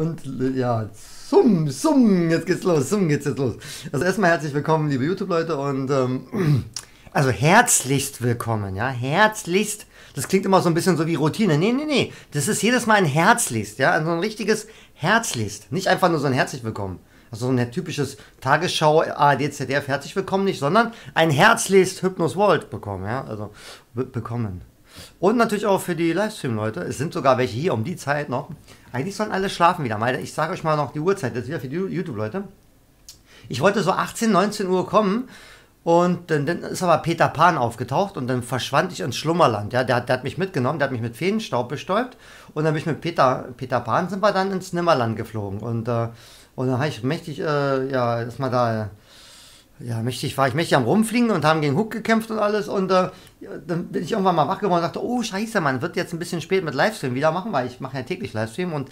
Und ja, summ, summ, jetzt geht's los, summ geht's jetzt los. Also erstmal herzlich willkommen, liebe YouTube-Leute und ähm, also herzlichst willkommen, ja, herzlichst. Das klingt immer so ein bisschen so wie Routine. Nee, nee, nee. Das ist jedes Mal ein Herzlichst, ja, also ein richtiges Herzlichst. Nicht einfach nur so ein herzlich willkommen. Also so ein typisches Tagesschau, ARD, ZDF, herzlich willkommen nicht, sondern ein Herzlichst Hypnos World bekommen, ja, also bekommen. Und natürlich auch für die Livestream-Leute. Es sind sogar welche hier um die Zeit noch. Eigentlich sollen alle schlafen wieder. Ich sage euch mal noch die Uhrzeit, ist wieder für die YouTube-Leute. Ich wollte so 18, 19 Uhr kommen und dann, dann, ist aber Peter Pan aufgetaucht und dann verschwand ich ins Schlummerland. Ja, der, der, hat mich mitgenommen, der hat mich mit Feenstaub bestäubt und dann bin ich mit Peter, Peter Pan sind wir dann ins Nimmerland geflogen und, äh, und dann habe ich mächtig, äh, ja, erstmal da ja, mächtig war ich mächtig am Rumfliegen und haben gegen Hook gekämpft und alles. Und äh, dann bin ich irgendwann mal wach geworden und dachte, oh scheiße, man wird jetzt ein bisschen spät mit Livestream wieder machen, weil ich mache ja täglich Livestream und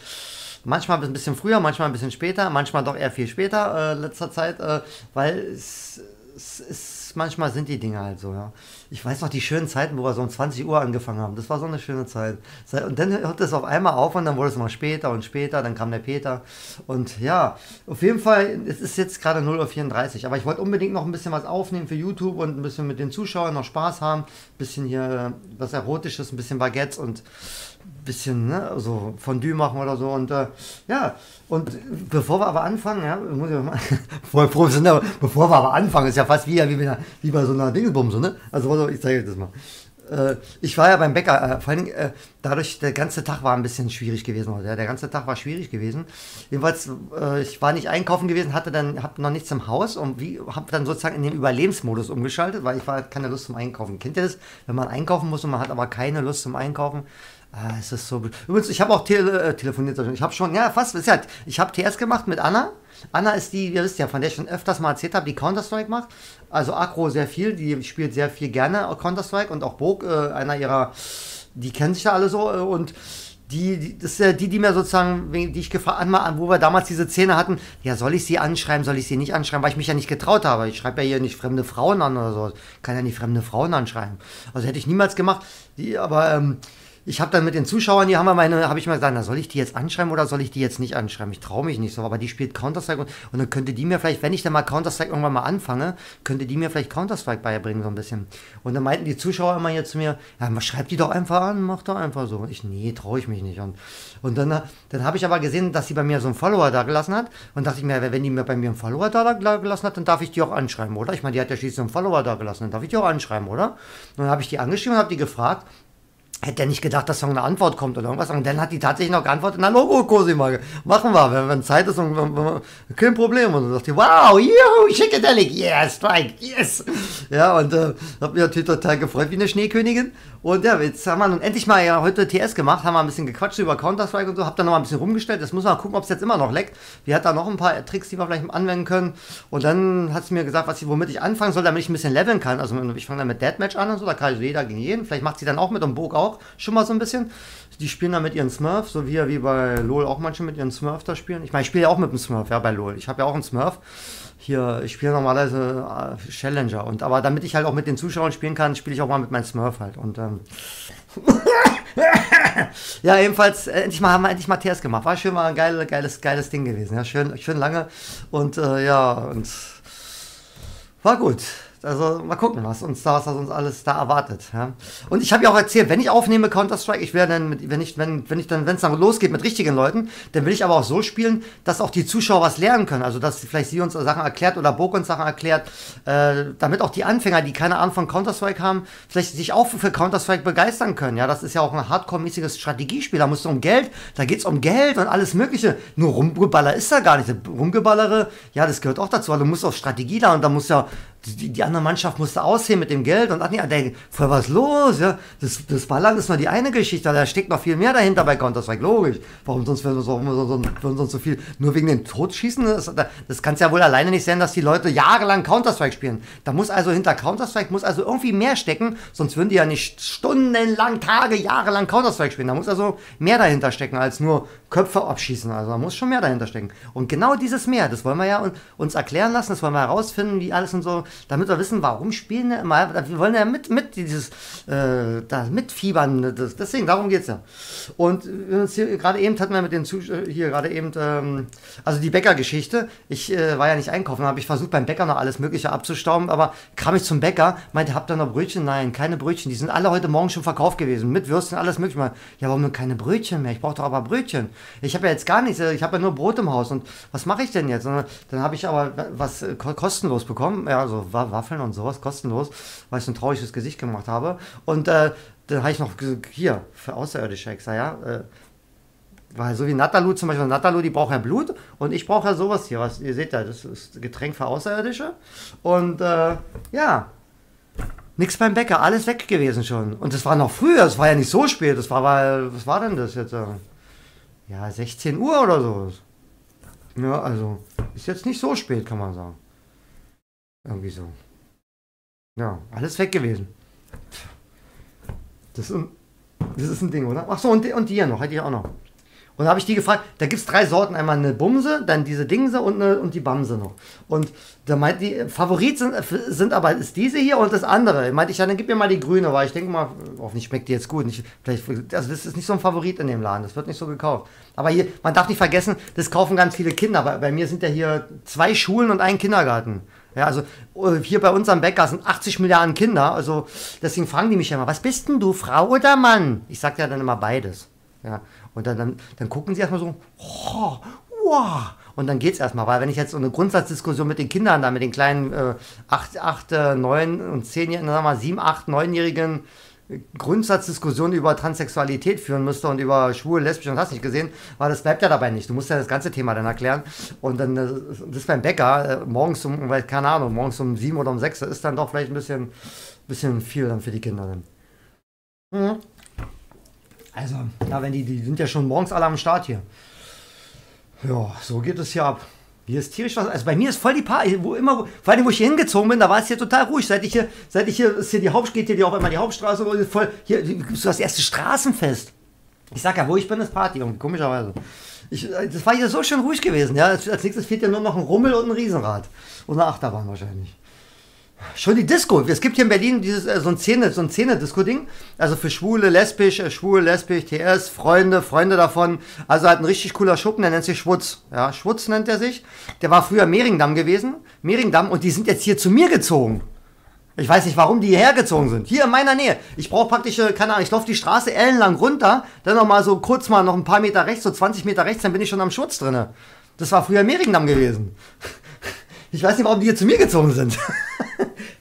manchmal ein bisschen früher, manchmal ein bisschen später, manchmal doch eher viel später äh, letzter Zeit, äh, weil es, es, es, manchmal sind die Dinge halt so, ja. Ich weiß noch die schönen Zeiten, wo wir so um 20 Uhr angefangen haben. Das war so eine schöne Zeit. Und dann hört es auf einmal auf und dann wurde es mal später und später. Dann kam der Peter. Und ja, auf jeden Fall, es ist jetzt gerade 0.34 Uhr. Aber ich wollte unbedingt noch ein bisschen was aufnehmen für YouTube und ein bisschen mit den Zuschauern noch Spaß haben. Ein bisschen hier was Erotisches, ein bisschen Baguettes und bisschen ne, so Fondue machen oder so. Und äh, ja, und bevor wir aber anfangen, ja, muss ich mal, voll professionell, bevor wir aber anfangen, ist ja fast wie, wie, wie bei so einer Dingsbumse, ne? Also also ich zeige euch das mal. Äh, ich war ja beim Bäcker, äh, vor allem äh, dadurch, der ganze Tag war ein bisschen schwierig gewesen heute. Ja, der ganze Tag war schwierig gewesen. Jedenfalls, äh, ich war nicht einkaufen gewesen, hatte dann, hab noch nichts im Haus und wie, hab dann sozusagen in den Überlebensmodus umgeschaltet, weil ich war keine Lust zum Einkaufen. Kennt ihr das? Wenn man einkaufen muss und man hat aber keine Lust zum Einkaufen, Ah, es ist so. Übrigens, ich habe auch tele äh, telefoniert. Ich habe schon, ja, fast. Ja, ich habe TS gemacht mit Anna. Anna ist die, ihr wisst ja, von der ich schon öfters mal erzählt habe, die Counter-Strike macht. Also Akro sehr viel, die spielt sehr viel gerne Counter-Strike und auch Bog, äh, einer ihrer, die kennen sich da alle so äh, und die, die, das ist ja die, die mir sozusagen, die ich gefragt habe, wo wir damals diese Szene hatten, ja, soll ich sie anschreiben, soll ich sie nicht anschreiben, weil ich mich ja nicht getraut habe. Ich schreibe ja hier nicht fremde Frauen an oder so. Ich kann ja nicht fremde Frauen anschreiben. Also hätte ich niemals gemacht. Die, aber ähm, ich habe dann mit den Zuschauern, die haben wir meine, habe ich mal gesagt, na, soll ich die jetzt anschreiben oder soll ich die jetzt nicht anschreiben? Ich traue mich nicht so, aber die spielt Counter-Strike und, und, dann könnte die mir vielleicht, wenn ich dann mal Counter-Strike irgendwann mal anfange, könnte die mir vielleicht Counter-Strike beibringen, so ein bisschen. Und dann meinten die Zuschauer immer hier zu mir, ja, schreib die doch einfach an, mach doch einfach so. Und ich, nee, traue ich mich nicht. Und, und dann, dann habe ich aber gesehen, dass sie bei mir so einen Follower da gelassen hat und dachte ich mir, wenn die mir bei mir einen Follower da gelassen hat, dann darf ich die auch anschreiben, oder? Ich meine, die hat ja schließlich einen Follower da gelassen, dann darf ich die auch anschreiben, oder? Und dann habe ich die angeschrieben und habe die gefragt, Hätte er nicht gedacht, dass noch eine Antwort kommt oder irgendwas. Und dann hat die tatsächlich noch geantwortet, na Logo, Cosima, machen wir, wenn, wenn Zeit ist und wenn, wenn, kein Problem. Und dann sagt die, wow, juhu, Schickadelic, yes, strike, yes. Ja, und äh, hab mich natürlich total gefreut wie eine Schneekönigin. Und ja, jetzt haben wir nun endlich mal ja heute TS gemacht, haben wir ein bisschen gequatscht über Counter-Strike und so, hab dann noch mal ein bisschen rumgestellt. Jetzt muss man gucken, ob es jetzt immer noch leckt. Die hat da noch ein paar Tricks, die wir vielleicht anwenden können. Und dann hat sie mir gesagt, was ich, womit ich anfangen soll, damit ich ein bisschen leveln kann. Also ich fange dann mit Deathmatch an und so, da kann jeder gegen jeden. Vielleicht macht sie dann auch mit dem Bog auch auch schon mal so ein bisschen. Die spielen da mit ihren Smurf, so wie, wie bei LOL auch manche mit ihren Smurf da spielen. Ich meine, ich spiele ja auch mit dem Smurf, ja, bei LOL. Ich habe ja auch einen Smurf. Hier, ich spiele normalerweise äh, Challenger. Und, aber damit ich halt auch mit den Zuschauern spielen kann, spiele ich auch mal mit meinem Smurf halt. Und ähm, ja, ebenfalls, äh, endlich mal haben wir endlich mal TS gemacht. War schön, war ein geil, geiles, geiles Ding gewesen. Ja, schön, schön lange. Und äh, ja, und war gut. Also mal gucken, was uns da, was uns alles da erwartet. Ja. Und ich habe ja auch erzählt, wenn ich aufnehme Counter-Strike, ich werde dann, mit, wenn ich, wenn, wenn ich dann, wenn es dann losgeht mit richtigen Leuten, dann will ich aber auch so spielen, dass auch die Zuschauer was lernen können. Also dass vielleicht sie uns Sachen erklärt oder Bog uns Sachen erklärt, äh, damit auch die Anfänger, die keine Ahnung von Counter-Strike haben, vielleicht sich auch für Counter-Strike begeistern können. Ja, das ist ja auch ein hardcore-mäßiges Strategiespiel. Da muss es um Geld, da geht es um Geld und alles Mögliche. Nur Rumgeballer ist da gar nicht. Rumgeballere, ja, das gehört auch dazu. Also du musst auch Strategie da und da muss ja die, die andere Mannschaft musste aussehen mit dem Geld und ach nee, der, vorher was los, ja. Das, das Ballern ist nur die eine Geschichte, da steckt noch viel mehr dahinter bei Counter-Strike, logisch. Warum sonst würden wir so, so, so, so viel, nur wegen den Totschießen? Das, das kann es ja wohl alleine nicht sein, dass die Leute jahrelang Counter-Strike spielen. Da muss also hinter Counter-Strike, muss also irgendwie mehr stecken, sonst würden die ja nicht stundenlang, Tage, jahrelang Counter-Strike spielen. Da muss also mehr dahinter stecken, als nur Köpfe abschießen. Also da muss schon mehr dahinter stecken. Und genau dieses Mehr, das wollen wir ja uns erklären lassen, das wollen wir herausfinden, wie alles und so, damit wir wissen, warum spielen wir immer. Wir wollen ja mit, mit dieses, äh, da mitfiebern. Das, deswegen, darum geht es ja. Und gerade eben hatten wir mit den Zuschauern, hier gerade eben, ähm, also die Bäckergeschichte. Ich äh, war ja nicht einkaufen, habe ich versucht beim Bäcker noch alles Mögliche abzustauben, aber kam ich zum Bäcker, meinte, habt ihr noch Brötchen? Nein, keine Brötchen. Die sind alle heute Morgen schon verkauft gewesen. Mit Würstchen, alles mögliche. Ja, warum denn keine Brötchen mehr? Ich brauche doch aber Brötchen. Ich habe ja jetzt gar nichts, ich habe ja nur Brot im Haus und was mache ich denn jetzt? Und dann habe ich aber was äh, kostenlos bekommen, ja, also Waffeln und sowas kostenlos, weil ich so ein trauriges Gesicht gemacht habe. Und äh, dann habe ich noch hier für Außerirdische extra, ja. Äh, weil so wie Natalu zum Beispiel, Natalu, die braucht ja Blut und ich brauche ja sowas hier, was ihr seht ja, das ist Getränk für Außerirdische. Und äh, ja, nichts beim Bäcker, alles weg gewesen schon. Und das war noch früher, es war ja nicht so spät, das war, was war denn das jetzt? Ja, 16 Uhr oder so. Ja, also ist jetzt nicht so spät, kann man sagen. Irgendwie so. Ja, alles weg gewesen. Das ist, ein, das ist ein Ding, oder? Ach so, und, und die hier noch, hätte ich auch noch. Und da habe ich die gefragt, da gibt es drei Sorten, einmal eine Bumse, dann diese Dingse und, eine, und die Bamse noch. Und da meint die, Favorit sind, sind aber ist diese hier und das andere. Meinte ich, ja, dann gib mir mal die grüne, weil ich denke mal, hoffentlich schmeckt die jetzt gut. Nicht, vielleicht, also das ist nicht so ein Favorit in dem Laden, das wird nicht so gekauft. Aber hier, man darf nicht vergessen, das kaufen ganz viele Kinder. Bei, bei mir sind ja hier zwei Schulen und ein Kindergarten. Ja, also äh, hier bei unserem Bäcker sind 80 Milliarden Kinder. Also deswegen fragen die mich ja immer, was bist denn du, Frau oder Mann? Ich sage ja dann immer beides. Ja, und dann, dann, dann gucken sie erstmal so, oh, wow. Und dann geht es erstmal, weil wenn ich jetzt so eine Grundsatzdiskussion mit den Kindern da, mit den kleinen äh, 8, 8, 9 und 10, sagen wir mal 7, 8, 9-jährigen Grundsatzdiskussion über Transsexualität führen müsste und über schwul, lesbisch und hast nicht gesehen, weil das bleibt ja dabei nicht. Du musst ja das ganze Thema dann erklären. Und dann äh, das beim Bäcker, äh, morgens um, keine Ahnung, morgens um sieben oder um sechs, ist dann doch vielleicht ein bisschen, bisschen viel dann für die Kinder dann. Mhm. Also, ja, wenn die, die sind ja schon morgens alle am Start hier. Ja, so geht es hier ab. Hier ist tierisch was. Also bei mir ist voll die Party. Wo immer, vor allem, wo ich hier hingezogen bin, da war es hier total ruhig. Seit ich hier, seit ich hier, ist hier die Haupt, geht hier auch immer die Hauptstraße voll. Hier ist das erste Straßenfest. Ich sag ja, wo ich bin, ist Party. Und komischerweise. Ich, das war hier so schön ruhig gewesen. Ja, als nächstes fehlt ja nur noch ein Rummel und ein Riesenrad. Und eine Achterbahn wahrscheinlich. Schon die Disco. Es gibt hier in Berlin dieses, äh, so ein Szene, so ein Szene-Disco-Ding. Also für Schwule, Lesbisch, äh, Schwule, Lesbisch, TS, Freunde, Freunde davon. Also halt ein richtig cooler Schuppen, der nennt sich Schwutz. Ja, Schwutz nennt er sich. Der war früher Mehringdamm gewesen. Mehringdamm und die sind jetzt hier zu mir gezogen. Ich weiß nicht, warum die hierher gezogen sind. Hier in meiner Nähe. Ich brauche praktisch, keine Ahnung, ich laufe die Straße ellenlang runter, dann nochmal so kurz mal noch ein paar Meter rechts, so 20 Meter rechts, dann bin ich schon am Schutz drinne. Das war früher Mehringdamm gewesen. Ich weiß nicht, warum die hier zu mir gezogen sind.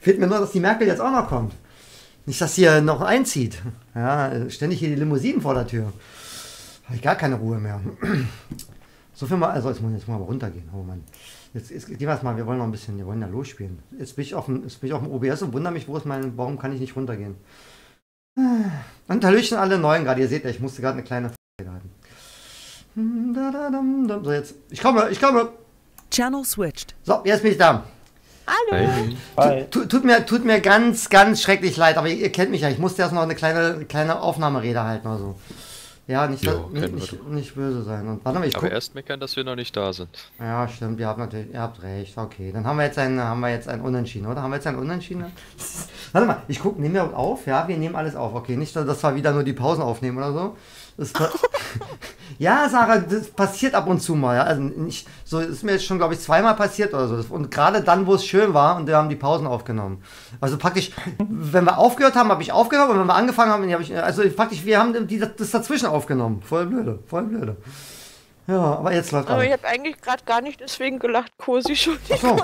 Fehlt mir nur, dass die Merkel jetzt auch noch kommt. Nicht, dass sie hier noch einzieht. Ja, ständig hier die Limousinen vor der Tür. Habe ich gar keine Ruhe mehr. So viel mal, also jetzt muss ich mal runtergehen. Oh Mann. Jetzt, jetzt gehen wir es mal, wir wollen noch ein bisschen, wir wollen ja losspielen. Jetzt bin ich auf dem, jetzt bin ich auf dem OBS und wundere mich, wo ist mein, warum kann ich nicht runtergehen? Und Hallöchen alle Neuen gerade, ihr seht ja, ich musste gerade eine kleine halten. So, jetzt, ich komme, ich komme. Channel switched. So, jetzt bin ich da. Hallo. Hey. Tut, tut, mir, tut mir ganz, ganz schrecklich leid, aber ihr, ihr, kennt mich ja. Ich musste erst noch eine kleine, kleine Aufnahmerede halten oder so. Ja, nicht, jo, nicht, nicht, nicht, böse sein. Und, warte mal, ich aber guck. erst meckern, dass wir noch nicht da sind. Ja, stimmt, ihr habt natürlich, ihr habt recht. Okay, dann haben wir jetzt ein, haben wir jetzt ein Unentschieden, oder? Haben wir jetzt ein Unentschieden? warte mal, ich gucke, nehmen wir auf? Ja, wir nehmen alles auf. Okay, nicht, dass wir wieder nur die Pausen aufnehmen oder so. ja, Sarah, das passiert ab und zu mal. Ja. Also nicht, so ist mir jetzt schon, glaube ich, zweimal passiert oder so. Und gerade dann, wo es schön war und wir haben die Pausen aufgenommen. Also praktisch, wenn wir aufgehört haben, habe ich aufgenommen und wenn wir angefangen haben, habe ich, also praktisch, wir haben die, das dazwischen aufgenommen. Voll blöde, voll blöde. Ja, aber jetzt läuft Aber ich habe eigentlich gerade gar nicht deswegen gelacht, Cosi schon. Ach so.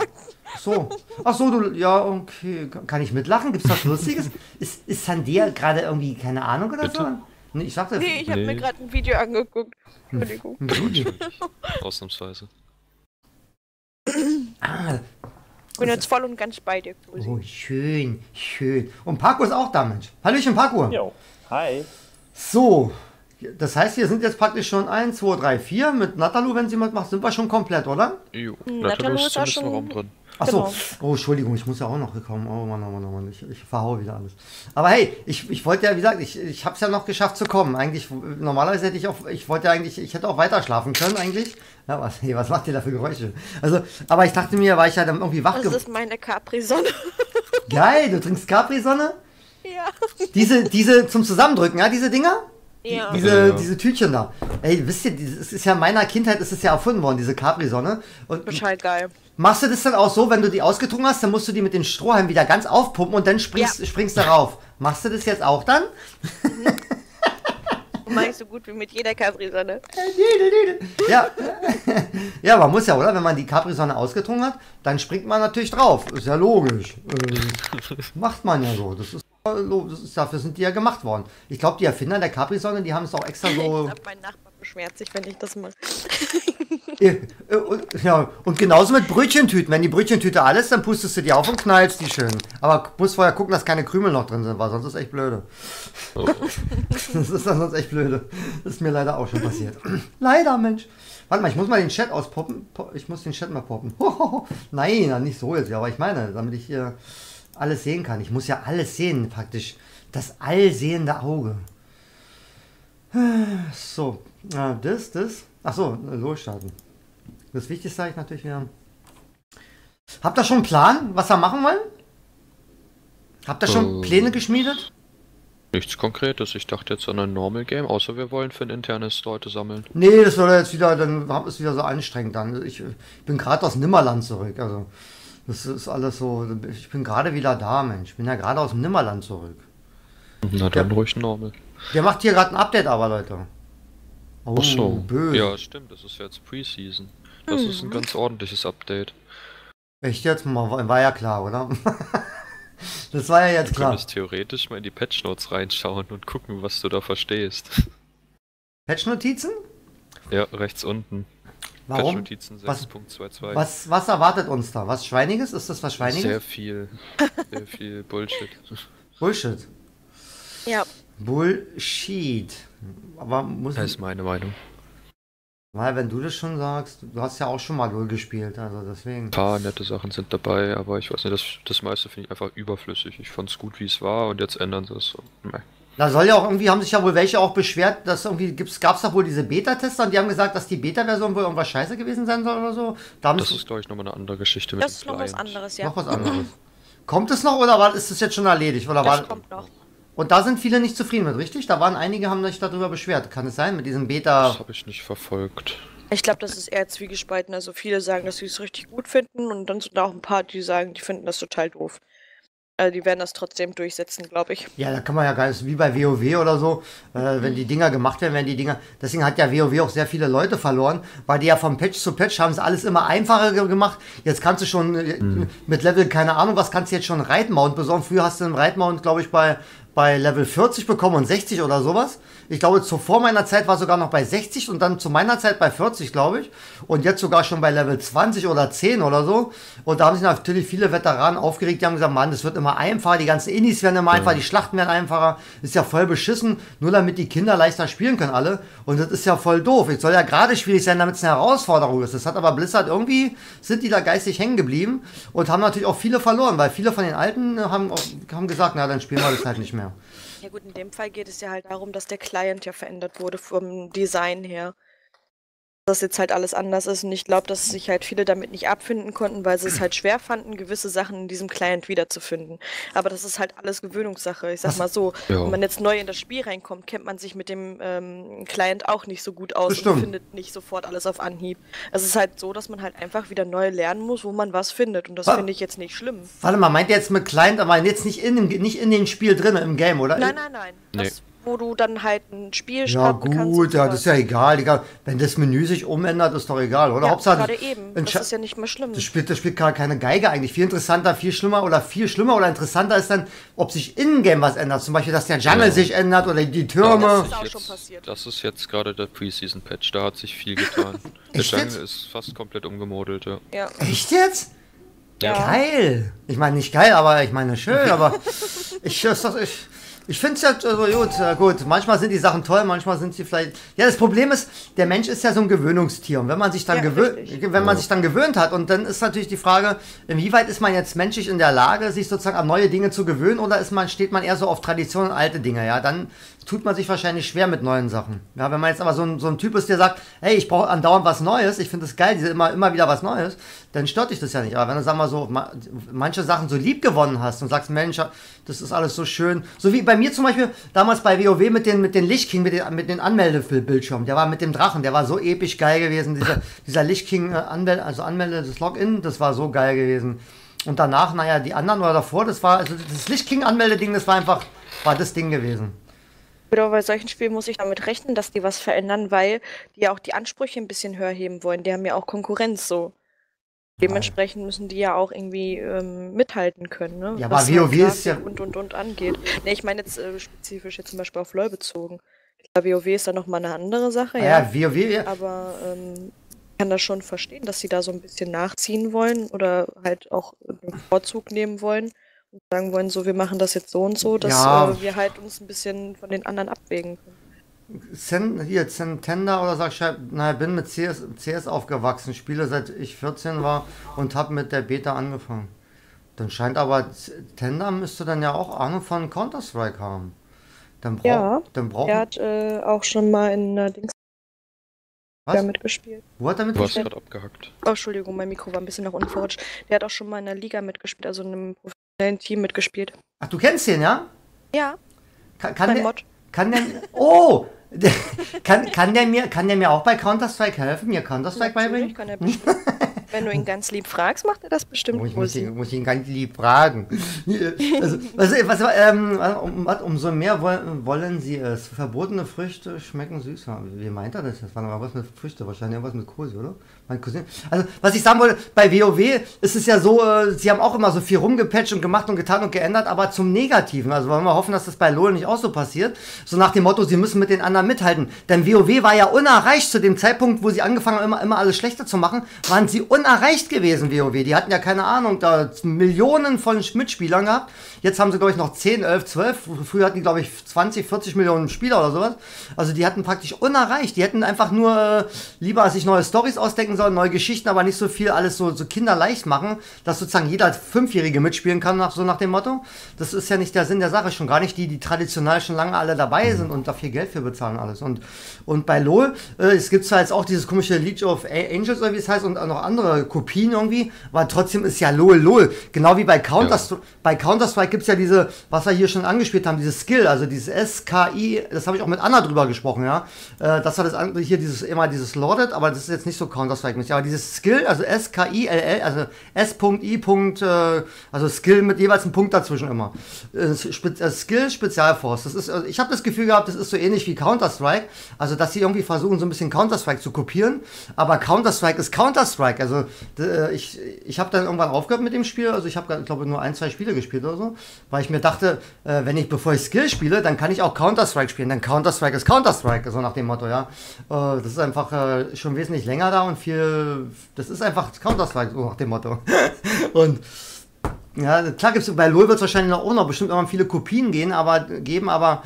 so. Ach so, du, ja, okay. Kann ich mitlachen? Gibt es was Lustiges? ist, ist Sandia gerade irgendwie, keine Ahnung oder Bitte? so? Nee, ich sagte. Nee, ich habe nee. mir gerade ein Video angeguckt. Entschuldigung. Ausnahmsweise. ah. Bin jetzt voll und ganz bei dir, Cosi. Oh, schön, schön. Und Paco ist auch da, Mensch. Hallöchen, Paco. Jo, hi. So, das heißt, wir sind jetzt praktisch schon 1, 2, 3, 4. Mit Natalu, wenn sie mitmacht, sind wir schon komplett, oder? Jo, Natalu ist zumindest schon... noch drin. Achso, Genau. oh, Entschuldigung, ich muss ja auch noch gekommen. Oh Mann, oh Mann, oh Mann, ich, ich verhaue wieder alles. Aber hey, ich, ich wollte ja, wie gesagt, ich, ich habe es ja noch geschafft zu kommen. Eigentlich, normalerweise hätte ich auch, ich wollte ja eigentlich, ich hätte auch weiter schlafen können eigentlich. Ja, was, hey, was macht ihr da für Geräusche? Also, aber ich dachte mir, weil ich ja dann irgendwie wach Das geworden ist meine Capri-Sonne. Geil, du trinkst Capri-Sonne? ja. Diese, diese zum Zusammendrücken, ja, diese Dinger? Ja. Diese, Ja. diese Tütchen da. Ey, wisst ihr, es ist ja in meiner Kindheit ist es ja erfunden worden, diese Capri-Sonne. Und Total geil. machst du das dann auch so, wenn du die ausgetrunken hast, dann musst du die mit den Strohhalmen wieder ganz aufpumpen und dann springst, Ja. springst du rauf. Machst du das jetzt auch dann? Du meinst so gut wie mit jeder Capri-Sonne. Ja. ja, man muss ja, oder? Wenn man die Capri-Sonne ausgetrunken hat, dann springt man natürlich drauf. Ist ja logisch. Äh, macht man ja so. Das ist, dafür sind die ja gemacht worden. Ich glaube, die Erfinder der Capri-Sonne, die haben es auch extra Ich so. glaube, mein Nachbar beschwert sich, wenn ich das mache. Äh, äh, und, ja, und genauso mit Brötchentüten. Wenn die Brötchentüte alles, dann pustest du die auf und knallst die schön. Aber musst vorher gucken, dass keine Krümel noch drin sind, weil sonst ist echt blöde. Oh. Das ist dann sonst echt blöde. Das ist mir leider auch schon passiert. leider, Mensch. Warte mal, ich muss mal den Chat auspoppen. Po- Ich muss den Chat mal poppen. Nein, nicht so jetzt. Ja, aber ich meine, damit ich hier alles sehen kann. Ich muss ja alles sehen, praktisch. Das allsehende Auge. So, äh, das, das. Achso, losstarten. Das Wichtigste sage ich natürlich wieder. Habt ihr schon einen Plan, was wir machen wollen? Habt ihr schon Äh. Pläne geschmiedet? Nichts Konkretes. Ich dachte jetzt an ein Normal Game, außer wir wollen für ein internes Leute sammeln. Nee, das würde jetzt wieder, dann ist wieder so anstrengend dann. Ich, ich bin gerade aus Nimmerland zurück. Also, das ist alles so. Ich bin gerade wieder da, Mensch. Ich bin ja gerade aus dem Nimmerland zurück. Na dann ruhig Normal. Der macht hier gerade ein Update, aber Leute. Oh, Ach so. böse. Ja, stimmt. Das ist jetzt Preseason. Das ist ein ganz ordentliches Update. Echt jetzt? Mal- War ja klar, oder? das war ja jetzt Du klar. könntest theoretisch mal in die Patch Notes reinschauen und gucken, was du da verstehst. Patch-Notizen? Ja, rechts unten. Warum? Notizen Was- 6.22. Was, was erwartet uns da? Was Schweiniges? Ist das was Schweiniges? Sehr viel. Sehr viel Bullshit. Bullshit. Ja, Bullshit. Aber muss Das ist meine Meinung. weil wenn du das schon sagst, du hast ja auch schon mal LOL gespielt, also deswegen. Ein paar nette Sachen sind dabei, aber ich weiß nicht, das, das meiste finde ich einfach überflüssig. Ich fand es gut, wie es war und jetzt ändern sie es. Und, meh. Da soll ja auch irgendwie, haben sich ja wohl welche auch beschwert, dass irgendwie gibt's, gab's doch wohl diese Beta-Tester und die haben gesagt, dass die Beta-Version wohl irgendwas scheiße gewesen sein soll oder so. Da Das ist, glaube ich, nochmal eine andere Geschichte mit das dem ist noch was anderes, ja. noch was anderes. Kommt es noch oder war, ist es jetzt schon erledigt? Oder war, Das kommt noch. und da sind viele nicht zufrieden mit, richtig? Da waren einige, haben sich darüber beschwert. Kann es sein, mit diesem Beta? Das habe ich nicht verfolgt. Ich glaube, das ist eher zwiegespalten. Also viele sagen, dass sie es richtig gut finden und dann sind da auch ein paar, die sagen, die finden das total doof. Also die werden das trotzdem durchsetzen, glaube ich. Ja, da kann man ja gar nicht, wie bei WoW oder so, äh, wenn die Dinger gemacht werden, werden die Dinger, deswegen hat ja WoW auch sehr viele Leute verloren, weil die ja vom Patch zu Patch haben es alles immer einfacher ge- gemacht. Jetzt kannst du schon äh, mit Level, keine Ahnung, was kannst du jetzt schon Reitmount besorgen. Früher hast du einen Reitmount, glaube ich, bei, bei Level 40 bekommen und 60 oder sowas. Ich glaube, zuvor meiner Zeit war sogar noch bei 60 und dann zu meiner Zeit bei 40, glaube ich. Und jetzt sogar schon bei Level 20 oder 10 oder so. Und da haben sich natürlich viele Veteranen aufgeregt, die haben gesagt, Mann, das wird immer einfacher, die ganzen Indies werden immer einfacher, die Schlachten werden einfacher. Ist ja voll beschissen, nur damit die Kinder leichter spielen können alle. Und das ist ja voll doof. Es soll ja gerade schwierig sein, damit es eine Herausforderung ist. Das hat aber Blizzard irgendwie, sind die da geistig hängen geblieben und haben natürlich auch viele verloren, weil viele von den Alten haben, auch, haben gesagt, na, dann spielen wir das halt nicht mehr. Ja gut, in dem Fall geht es ja halt darum, dass der Client ja verändert wurde vom Design her. Dass jetzt halt alles anders ist und ich glaube, dass sich halt viele damit nicht abfinden konnten, weil sie es halt schwer fanden, gewisse Sachen in diesem Client wiederzufinden. Aber das ist halt alles Gewöhnungssache. Ich sag mal so, Ja. wenn man jetzt neu in das Spiel reinkommt, kennt man sich mit dem ähm, Client auch nicht so gut aus Das stimmt. und findet nicht sofort alles auf Anhieb. Es ist halt so, dass man halt einfach wieder neu lernen muss, wo man was findet. Und das finde ich jetzt nicht schlimm. Warte mal, meint ihr jetzt mit Client, aber jetzt nicht in dem, nicht in dem Spiel drin, im Game, oder? Nein, nein, nein. Nee. Das, wo du dann halt ein Spiel Ja starten kannst. und gut, ja, das ist ja egal, egal. Wenn das Menü sich umändert, ist doch egal, oder? Ja, Hauptsache, gerade eben. Das ist ja nicht mehr schlimm. das spielt, das spielt gar keine Geige eigentlich. Viel interessanter, viel schlimmer oder viel schlimmer oder interessanter ist dann, ob sich in-game was ändert. Zum Beispiel, dass der Jungle Ja. sich ändert oder die Ja, Türme. das ist auch jetzt, schon passiert. Das ist jetzt gerade der Preseason-Patch, da hat sich viel getan. der Echt Jungle jetzt? ist fast komplett umgemodelt, ja. Ja. Echt jetzt? Ja. Geil. Ich meine, nicht geil, aber ich meine schön, aber ich, das, ich, Ich finde es ja also gut, äh, gut. Manchmal sind die Sachen toll, manchmal sind sie vielleicht. Ja, das Problem ist, der Mensch ist ja so ein Gewöhnungstier. Und wenn man sich dann Ja, gewöhnt, wenn man sich dann gewöhnt hat, und dann ist natürlich die Frage, inwieweit ist man jetzt menschlich in der Lage, sich sozusagen an neue Dinge zu gewöhnen, oder ist man, steht man eher so auf Tradition und alte Dinge, ja, dann tut man sich wahrscheinlich schwer mit neuen Sachen. Ja, wenn man jetzt aber so ein, so ein Typ ist, der sagt, hey, ich brauche andauernd was Neues, ich finde das geil, diese immer, immer wieder was Neues, dann stört dich das ja nicht. Aber wenn du, sag mal so, ma, manche Sachen so lieb gewonnen hast und sagst, Mensch, das ist alles so schön. So wie bei mir zum Beispiel damals bei WoW mit den, mit den Lich King, mit den, mit den Anmeldebildschirmen. Der war mit dem Drachen, der war so episch geil gewesen. Dieser, dieser Lich King äh, Anmelde, also Anmelde, das Login, das war so geil gewesen. Und danach, naja, die anderen oder davor, das war, also das Lich King Anmeldeding, das war einfach, war das Ding gewesen. Genau, bei solchen Spielen muss ich damit rechnen, dass die was verändern, weil die ja auch die Ansprüche ein bisschen höher heben wollen. Die haben ja auch Konkurrenz so. Dementsprechend müssen die ja auch irgendwie ähm, mithalten können, ne? Ja, Was aber WoW ist ja- Und, und, und angeht. Ne, ich meine jetzt äh, spezifisch jetzt zum Beispiel auf LoL bezogen. Klar, WoW ist dann nochmal eine andere Sache, ja. Ja, WoW, ja. Aber ähm, ich kann das schon verstehen, dass sie da so ein bisschen nachziehen wollen oder halt auch den Vorzug nehmen wollen sagen wollen, so, wir machen das jetzt so und so, dass Ja. äh, wir halt uns ein bisschen von den anderen abwägen können. Zen, hier, Centenda oder sag ich, naja, bin mit CS, CS aufgewachsen, spiele seit ich 14 war und habe mit der Beta angefangen. Dann scheint aber, Tenda müsste dann ja auch Ahnung von Counter-Strike haben. Dann, brauch, Ja, dann braucht Er hat äh, auch schon mal in einer Dings was? mitgespielt. Wo hat er Du hast mitgespielt? gerade abgehackt. Oh, Entschuldigung, mein Mikro war ein bisschen nach unten verrutscht. Der hat auch schon mal in einer Liga mitgespielt, also in einem professionellen Team mitgespielt. Ach, du kennst den, ja? Ja, Kann, kann, mein der, Mod. kann der, oh! Kann, kann, der mir, kann der mir auch bei Counter-Strike helfen? Mir Counter-Strike beibringen? Kann er bestimmt. Wenn du ihn ganz lieb fragst, macht er das bestimmt. Oh, ich muss ihn, muss ihn ganz lieb fragen. also, was, was, ähm, um, umso mehr wollen, wollen sie es. Verbotene Früchte schmecken süßer. Wie meint er das? Das war noch was mit Früchte, wahrscheinlich irgendwas mit Kosi, oder? Mein Cousin. Also, was ich sagen wollte, bei WoW ist es ja so, äh, sie haben auch immer so viel rumgepatcht und gemacht und getan und geändert, aber zum Negativen. Also wollen wir hoffen, dass das bei LoL nicht auch so passiert. So nach dem Motto, sie müssen mit den anderen mithalten. Denn WoW war ja unerreicht zu dem Zeitpunkt, wo sie angefangen haben, immer, immer alles schlechter zu machen, waren sie unerreicht gewesen, WoW. Die hatten ja keine Ahnung, da Millionen von Mitspielern gehabt. Jetzt haben sie, glaube ich, noch 10, 11, 12. Früher hatten die, glaube ich, 20, 40 Millionen Spieler oder sowas. Also die hatten praktisch unerreicht. Die hätten einfach nur äh, lieber sich neue Stories ausdenken sollen, neue Geschichten, aber nicht so viel alles so, so kinderleicht machen, dass sozusagen jeder Fünfjährige mitspielen kann, nach, so nach dem Motto. Das ist ja nicht der Sinn der Sache. Schon gar nicht die, die traditionell schon lange alle dabei sind und da viel Geld für bezahlen alles. Und, und bei LoL, äh, es gibt zwar jetzt auch dieses komische League of Angels oder wie es heißt und auch noch andere Kopien irgendwie, aber trotzdem ist ja LoL LoL. Genau wie bei Counter-Strike. Bei Counter-Strike gibt es ja diese, was wir hier schon angespielt haben, dieses Skill, also dieses SKI, das habe ich auch mit Anna drüber gesprochen, ja. Äh, das war das andere hier, dieses immer dieses Lorded, aber das ist jetzt nicht so Counter-Strike-mäßig. Aber dieses Skill, also S-K-I-L-L, also S.I. Äh, also Skill mit jeweils einem Punkt dazwischen immer. Äh, äh, Skill Spezialforce. Das ist, also ich habe das Gefühl gehabt, das ist so ähnlich wie Counter-Strike. Also, dass sie irgendwie versuchen, so ein bisschen Counter-Strike zu kopieren. Aber Counter-Strike ist Counter-Strike. Also, d- ich, ich habe dann irgendwann aufgehört mit dem Spiel. Also, ich habe, glaube nur ein, zwei Spiele gespielt oder so. Weil ich mir dachte, äh, wenn ich, bevor ich Skill spiele, dann kann ich auch Counter-Strike spielen. Denn Counter-Strike ist Counter-Strike. So nach dem Motto, ja. Äh, das ist einfach äh, schon wesentlich länger da und viel. Das ist einfach Counter-Strike, so nach dem Motto. und. Ja, klar gibt's bei LoL wird es wahrscheinlich auch noch bestimmt immer viele Kopien gehen, aber geben, aber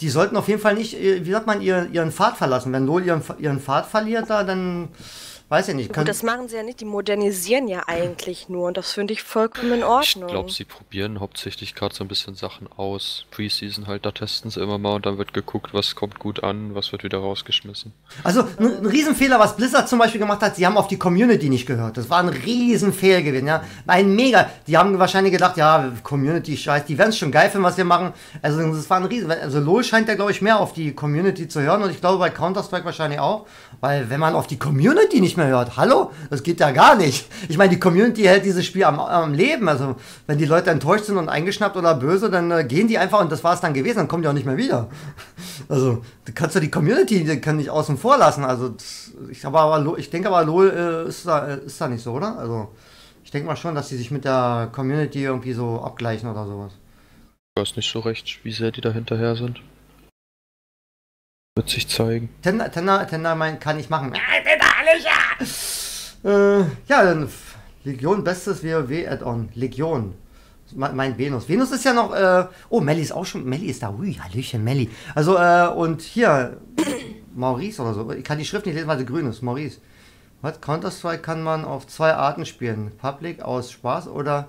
die sollten auf jeden Fall nicht, äh, wie sagt man, ihren, ihren Pfad verlassen. Wenn LoL ihren, ihren Pfad verliert, da, dann weiß ich nicht. Gut, das machen sie ja nicht, die modernisieren ja eigentlich nur und das finde ich vollkommen in Ich Ordnung. glaube, sie probieren hauptsächlich gerade so ein bisschen Sachen aus. Preseason halt, da testen sie immer mal und dann wird geguckt, was kommt gut an, was wird wieder rausgeschmissen. also ein, Riesenfehler, was Blizzard zum Beispiel gemacht hat, sie haben auf die Community nicht gehört. Das war ein Riesenfehler gewesen, ja. Ein mega. Die haben wahrscheinlich gedacht, ja, Community scheiß, die werden es schon geil finden, was wir machen. Also das war ein Riesen. Also LoL scheint ja, glaube ich, mehr auf die Community zu hören und ich glaube bei Counter-Strike wahrscheinlich auch. Weil wenn man auf die Community nicht mehr hört, hallo, das geht ja gar nicht. Ich meine, die Community hält dieses Spiel am, am Leben. Also wenn die Leute enttäuscht sind und eingeschnappt oder böse, dann äh, gehen die einfach und das war es dann gewesen, dann kommen die auch nicht mehr wieder. Also du kannst ja die Community, die kann nicht außen vor lassen. Also das, ich, aber, ich denke aber, LoL äh, ist, da, äh, ist da nicht so, oder? Also ich denke mal schon, dass die sich mit der Community irgendwie so abgleichen oder sowas. Ich weiß nicht so recht, wie sehr die da hinterher sind. Wird sich zeigen. Tender, Tender, Tender mein, kann ich machen. Ja, Tender, alles ja! Äh, ja, dann Legion, bestes WoW-Add-on. Legion. Me- Mein Venus. Venus ist ja noch, äh, oh, Melli ist auch schon, Melli ist da, ui, Hallöchen, Melli. Also, äh, und hier, Maurice oder so, ich kann die Schrift nicht lesen, weil sie grün ist, Maurice. Was, Counter-Strike kann man auf zwei Arten spielen, Public aus Spaß oder,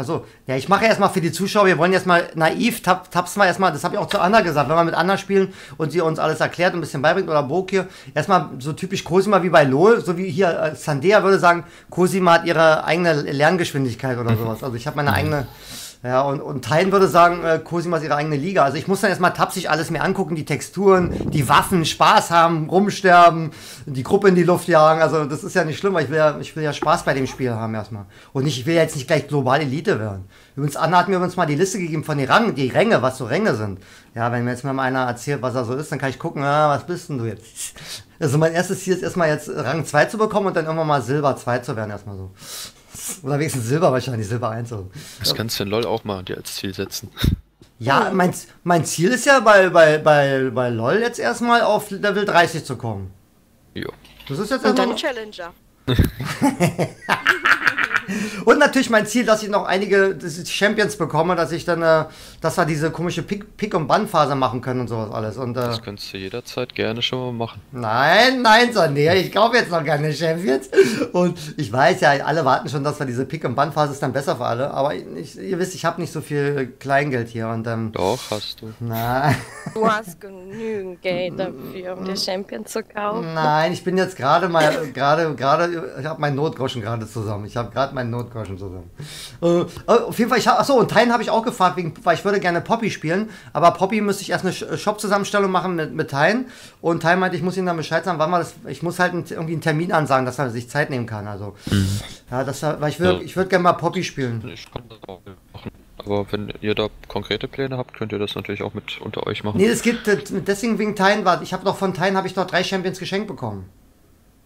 also, ja, ich mache erstmal für die Zuschauer, wir wollen erstmal naiv, tap, taps mal erstmal, das habe ich auch zu Anna gesagt, wenn wir mit Anna spielen und sie uns alles erklärt und ein bisschen beibringt oder Brok hier, erstmal so typisch Cosima wie bei LOL, so wie hier äh, Sandea würde sagen, Cosima hat ihre eigene Lerngeschwindigkeit oder sowas. Also ich habe meine eigene, ja, und, und Teilen würde sagen, äh, Cosima ist ihre eigene Liga. Also ich muss dann erstmal tapsig alles mir angucken, die Texturen, die Waffen, Spaß haben, rumsterben, die Gruppe in die Luft jagen. Also das ist ja nicht schlimm, weil ich will ja, ich will ja Spaß bei dem Spiel haben erstmal. Und ich will ja jetzt nicht gleich global Elite werden. Übrigens, Anna hat mir übrigens mal die Liste gegeben von den Rang, die Ränge, was so Ränge sind. Ja, wenn mir jetzt mal einer erzählt, was er so ist, dann kann ich gucken, ah, was bist denn du jetzt? Also mein erstes Ziel ist erstmal jetzt Rang 2 zu bekommen und dann irgendwann mal Silber 2 zu werden erstmal so. Oder wenigstens Silber wahrscheinlich, Silber 1. So. Das kannst du in LOL auch mal dir als Ziel setzen. Ja, mein, mein Ziel ist ja bei, bei, bei, bei LOL jetzt erstmal auf Level 30 zu kommen. Jo. Das ist jetzt Und dann. Challenger. Und natürlich mein Ziel, dass ich noch einige Champions bekomme, dass ich dann, äh, dass wir diese komische Pick, Pick und Bann-Phase machen können und sowas alles. Und äh, Das könntest du jederzeit gerne schon mal machen. nein, nein, Sonja, ich kaufe jetzt noch keine Champions. Und ich weiß ja, alle warten schon, dass wir diese Pick und Bann-Phase ist dann besser für alle. Aber ich, ihr wisst, ich habe nicht so viel Kleingeld hier und ähm, Doch, hast du. nein. Du hast genügend Geld dafür, um dir Champion zu kaufen. Nein, ich bin jetzt gerade mal, gerade, gerade, ich habe meinen Notgroschen gerade zusammen. Ich habe gerade meinen Notgroschen zusammen. Äh, auf jeden Fall, ich habe, achso, und Teilen habe ich auch gefragt, wegen, weil ich würde gerne Poppy spielen, aber Poppy müsste ich erst eine Sh- Shop-Zusammenstellung machen mit, mit Teilen. Und Teilen meinte, ich muss ihm dann Bescheid sagen, wann wir das, ich muss halt einen, irgendwie einen Termin ansagen, dass er sich Zeit nehmen kann. Also, ja, das, war- weil ich würde, ich würde gerne mal Poppy spielen. Ich kann das auch machen. Aber wenn ihr da konkrete Pläne habt, könnt ihr das natürlich auch mit unter euch machen. Nee, es gibt, äh, deswegen wegen Teilen war, ich habe doch von Teilen habe ich doch drei Champions geschenkt bekommen.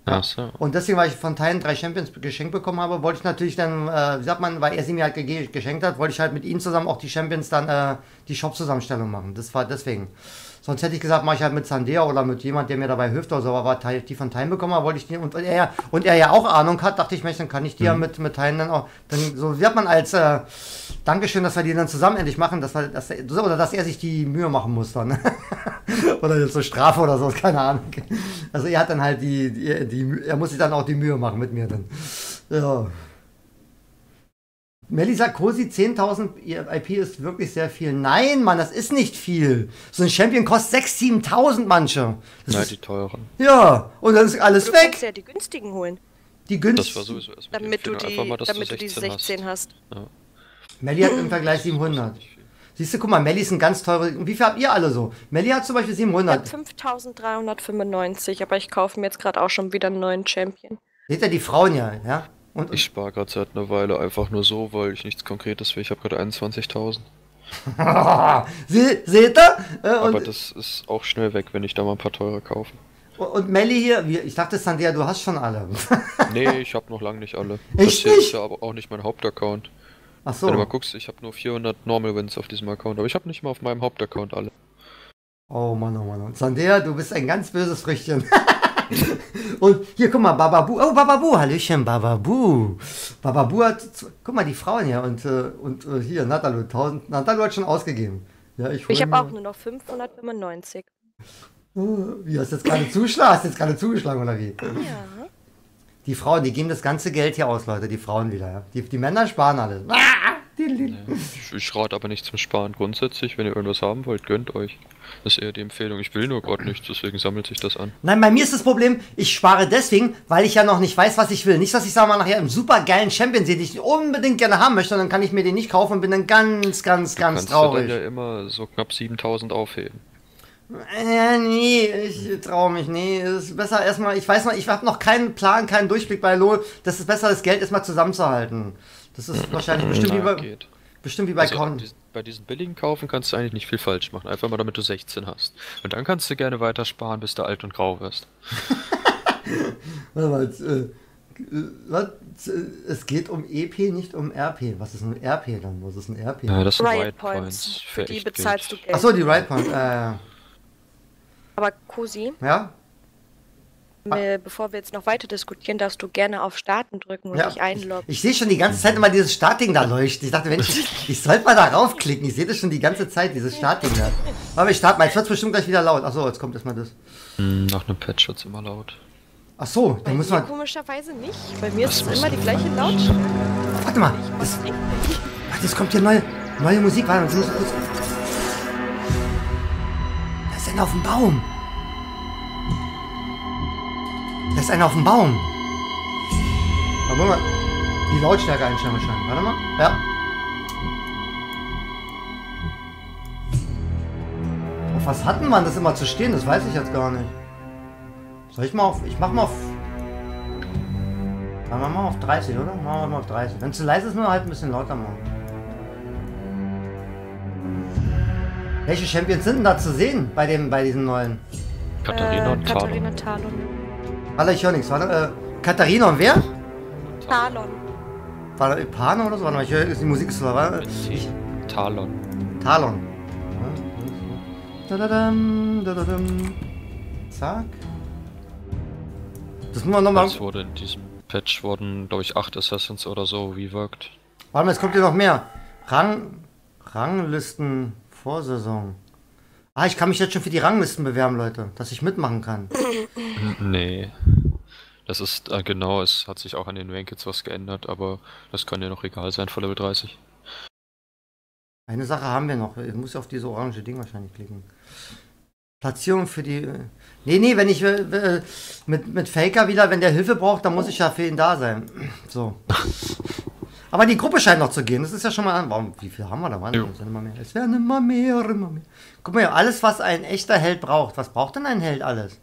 Ach so. Und deswegen, weil ich von Teilen drei Champions geschenkt bekommen habe, wollte ich natürlich dann, äh, wie sagt man, weil er sie mir halt ge geschenkt hat, wollte ich halt mit ihm zusammen auch die Champions dann äh, die Shop-Zusammenstellung machen. Das war deswegen. Sonst hätte ich gesagt, mache ich halt mit Sandea oder mit jemand, der mir dabei hilft oder so, aber die von Teilen bekommen habe, wollte ich die, und er, und er ja auch Ahnung hat, dachte ich, Mensch, dann kann ich die ja mit, mit Teilen dann auch, dann, so sagt man als äh, Dankeschön, dass wir die dann zusammen endlich machen, dass wir, dass er, oder dass er sich die Mühe machen muss dann. oder jetzt so Strafe oder so, keine Ahnung. Also er hat dann halt die, die, die, er muss sich dann auch die Mühe machen mit mir dann. Ja. Melli sagt, Cosi, 10.000 IP ist wirklich sehr viel. Nein, Mann, das ist nicht viel. So ein Champion kostet 6.000, 7.000 manche. Das Nein, ist, die teuren. ja, und dann ist alles Du weg. kannst ja die günstigen holen, Die Das günstig. war sowieso erstmal die damit du die, mal, damit du du die 16 16 hast. Ja. Melli hat im Vergleich 700. Siehst du, guck mal, Melli ist ein ganz teure. Wie viel habt ihr alle so? Melli hat zum Beispiel Ich habe 700. 5395, aber ich kaufe mir jetzt gerade auch schon wieder einen neuen Champion. Seht ihr die Frauen ja, ja? Und, Ich spare gerade seit einer Weile einfach nur so, weil ich nichts Konkretes will. Ich habe gerade 21.000. Se, seht ihr? Äh, Aber und, das ist auch schnell weg, wenn ich da mal ein paar teure kaufe. und Melli hier, ich dachte, Sandea, du hast schon alle. Nee, ich habe noch lange nicht alle. Echt das hier nicht? ist ja aber auch nicht mein Hauptaccount. Ach so. Wenn du mal guckst, ich habe nur 400 Normal Wins auf diesem Account, aber ich habe nicht mal auf meinem Hauptaccount alle. Oh Mann, oh Mann. oh. Sandea, du bist ein ganz böses Früchtchen. Und hier, guck mal, Bababu. Oh, Bababu, Hallöchen, Bababu. Bababu hat, guck mal, die Frauen hier und, äh, und äh, hier, Natalu, 1000, Natalu hat schon ausgegeben. Ja, ich, Ich habe auch nur noch 595. Äh, Wie, hast du jetzt gerade zugeschlagen? Hast du jetzt gerade zugeschlagen, oder wie? Ja. Die Frauen, die geben das ganze Geld hier aus, Leute, die Frauen wieder, ja. Die, die Männer sparen alles. Ah, Ich, ich rate aber nicht zum Sparen. Grundsätzlich, wenn ihr irgendwas haben wollt, gönnt euch. Das ist eher die Empfehlung. Ich will nur gerade nichts, deswegen sammelt sich das an. Nein, bei mir ist das Problem, ich spare deswegen, weil ich ja noch nicht weiß, was ich will. Nicht, dass ich sag mal nachher einen super geilen Champion sehe, den ich unbedingt gerne haben möchte, und dann kann ich mir den nicht kaufen und bin dann ganz, ganz, ganz Kannst traurig. du dann ja immer so knapp 7000 aufheben. Ja, nee, ich traue mich, nee, es ist besser erstmal, ich weiß noch, ich habe noch keinen Plan, keinen Durchblick bei LoL, das ist besser, das Geld erstmal zusammenzuhalten. Das ist wahrscheinlich bestimmt wie bei, geht. bestimmt wie bei Also, Con. bei diesen billigen Kaufen kannst du eigentlich nicht viel falsch machen. Einfach mal damit du 16 hast. Und dann kannst du gerne weiter sparen, bis du alt und grau wirst. Warte mal, jetzt, äh, äh, was? Äh, Es geht um EP, nicht um RP. Was ist ein RP dann? Was ist ein RP? Ja, das sind Riot Riot Points. Für die echt bezahlst du Geld. Geld. Äh, Achso, die Right Point. Äh, Aber Cosi, ja? Äh, Bevor wir jetzt noch weiter diskutieren, darfst du gerne auf Starten drücken und Ja. dich einloggen. Ich sehe schon die ganze Zeit immer dieses Startding da leuchten. Ich dachte, wenn ich, ich sollte mal da raufklicken. Ich sehe das schon die ganze Zeit, dieses Startding da. Aber ich starte mal. Jetzt wird bestimmt gleich wieder laut. Achso, jetzt kommt erstmal das. Hm, Nach einem Patch wird's immer laut. Achso, Bei dann müssen mir wir. komischerweise nicht. Bei mir Das ist es muss- immer die gleiche Lautstärke. Warte mal. Ich Das, warte, jetzt kommt hier neue, neue Musik. Warte, jetzt muss ich kurz. Da ist einer auf dem Baum. Da ist einer auf dem Baum. Warte mal. Die Lautstärke einstellen wahrscheinlich. Warte mal. Ja. Auf was hatten man das immer zu stehen? Das weiß ich jetzt gar nicht. Soll ich mal auf. Ich mach mal auf. Machen wir mal auf 30, oder? Machen wir mal auf 30. Wenn es zu leise ist, wir halt ein bisschen lauter machen. Welche Champions sind denn da zu sehen bei, dem, bei diesen neuen? Katharina äh, und Talon. Katharina Talon. Warte, ich höre nichts. Warte, äh, Katharina und wer? Talon. War da Pano oder so? Warte mal, ich höre ist die Musik so. Warte. T. Talon. Talon. Dadadam, dadadam. Zack. Das muss man nochmal. Es wurde in diesem Patch wurden, glaube ich, acht Assassins oder so reworked. Warte mal, jetzt kommt hier noch mehr. Rang. Ranglisten Vorsaison. Ah, ich kann mich jetzt schon für die Ranglisten bewerben, Leute, dass ich mitmachen kann. Nee. Das ist äh, genau, es hat sich auch an den Rankings was geändert, aber das kann ja noch egal sein vor Level 30. Eine Sache haben wir noch. Ich muss auf diese orange Ding wahrscheinlich klicken. Platzierung für die. Nee, nee, wenn ich äh, äh, mit, mit Faker wieder, wenn der Hilfe braucht, dann muss ich ja für ihn da sein. So. Aber die Gruppe scheint noch zu gehen. Das ist ja schon mal. Warum, wie viel haben wir da? Jo. Es werden immer mehr. Es werden immer mehr, immer mehr. Guck mal hier, alles, was ein echter Held braucht. Was braucht denn ein Held alles?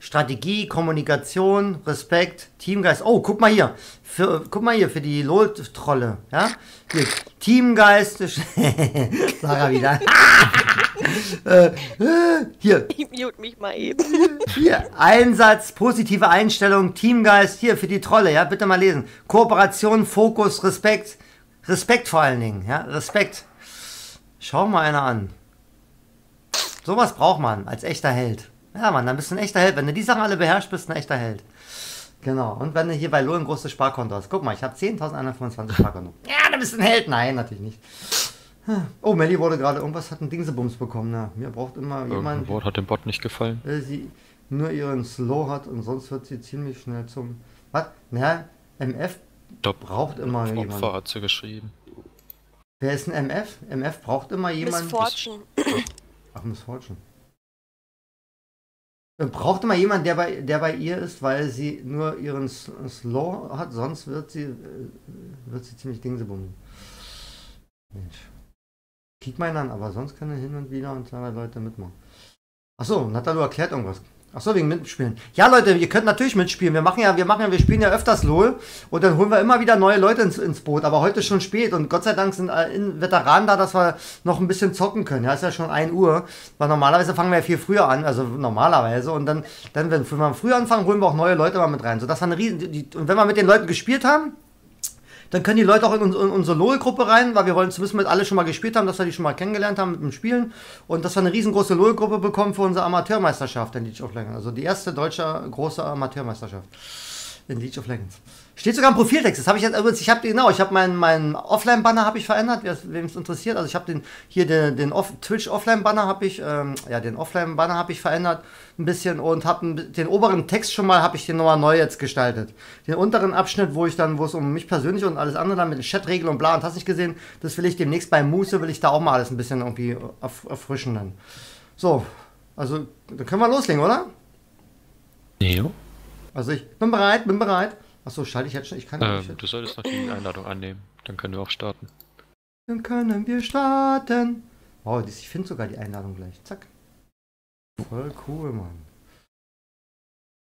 Strategie, Kommunikation, Respekt, Teamgeist. Oh, guck mal hier. Für, guck mal hier, für die LOL-Trolle. Ja? Hier, Teamgeist. Sarah wieder. äh, äh, hier, Ich mute mich mal eben. hier, Einsatz, positive Einstellung, Teamgeist, hier für die Trolle, ja, bitte mal lesen. Kooperation, Fokus, Respekt. Respekt vor allen Dingen, ja, Respekt. Schau mal einer an. Sowas braucht man als echter Held. Ja, Mann, dann bist du ein echter Held. Wenn du die Sachen alle beherrschst, bist du ein echter Held. Genau. Und wenn du hier bei LOL ein großes Sparkonto hast. Guck mal, ich habe 10.125 Sparkonto. Ja, du bist ein Held. Nein, natürlich nicht. Oh, Melly wurde gerade irgendwas, hat einen Dingsebums bekommen. Na, mir braucht immer Irgendein jemand Wort hat dem Bot nicht gefallen. weil sie nur ihren Slow hat und sonst wird sie ziemlich schnell zum. Was? Na, MF Top braucht immer Opfer jemand. hat sie geschrieben. Wer ist ein MF? MF braucht immer Miss jemand. Fortune. Ach, Miss Fortune. Äh, Braucht immer jemand, der bei, der bei ihr ist, weil sie nur ihren Slow hat, sonst wird sie, äh, wird sie ziemlich dingsebumsen. Mensch. Kick mal an, aber sonst kann er hin und wieder und zwei Leute mitmachen. Achso, Natalu erklärt irgendwas. Achso, wegen Mitspielen. Ja, Leute, ihr könnt natürlich mitspielen. Wir machen ja, wir machen ja, wir spielen ja öfters LOL und dann holen wir immer wieder neue Leute ins, ins Boot. Aber heute ist schon spät und Gott sei Dank sind in- Veteranen da, dass wir noch ein bisschen zocken können. Ja, ist ja schon 1 Uhr. Weil normalerweise fangen wir ja viel früher an, also normalerweise. Und dann, dann wenn wir früher anfangen, holen wir auch neue Leute mal mit rein. Sodass wir eine riesen, die, und wenn wir mit den Leuten gespielt haben, dann können die Leute auch in, uns- in unsere LOL-Gruppe rein, weil wir wollen zumindest mit alle schon mal gespielt haben, dass wir die schon mal kennengelernt haben mit dem Spielen und dass wir eine riesengroße LOL-Gruppe bekommen für unsere Amateurmeisterschaft in League of Legends. Also die erste deutsche große Amateurmeisterschaft in League of Legends. Steht sogar im Profiltext. Das habe ich jetzt übrigens, ich habe genau, ich habe meinen meinen Offline-Banner habe ich verändert, wem es interessiert. Also ich habe den hier den, den Off Twitch Offline-Banner habe ich, ähm, ja den Offline-Banner habe ich verändert ein bisschen und habe den oberen Text schon mal habe ich den nochmal neu jetzt gestaltet. Den unteren Abschnitt, wo ich dann, wo es um mich persönlich und alles andere dann mit den Chatregeln und bla und hast nicht gesehen, das will ich demnächst bei Muse will ich da auch mal alles ein bisschen irgendwie erf erfrischen dann. So, also dann können wir loslegen, oder? Jo. Also ich bin bereit, bin bereit. Achso, schalte ich jetzt schon. Ich kann Ähm, nicht. du solltest noch die Einladung annehmen. Dann können wir auch starten. Dann können wir starten. Wow, ich finde sogar die Einladung gleich. Zack. Voll cool, Mann.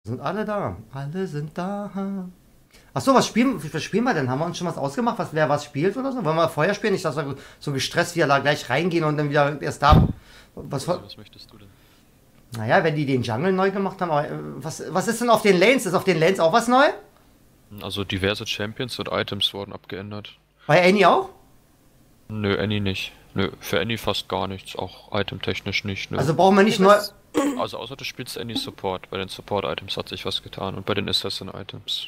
Sind alle da? Alle sind da. Achso, was spielen, was spielen wir denn? Haben wir uns schon was ausgemacht, was, wer was spielt oder so? Wollen wir vorher spielen? Nicht, dass wir so gestresst wie da gleich reingehen und dann wieder erst da. Was, Also, was möchtest du denn? naja, wenn die den Jungle neu gemacht haben, aber äh, was, was ist denn auf den Lanes? Ist auf den Lanes auch was neu? Also diverse Champions und Items wurden abgeändert. Bei Annie auch? Nö, Annie nicht. Nö, für Annie fast gar nichts. Auch itemtechnisch nicht. Nö. Also brauchen wir nicht neu. Also außer du spielst Any Support. Bei den Support-Items hat sich was getan und bei den Assassin-Items.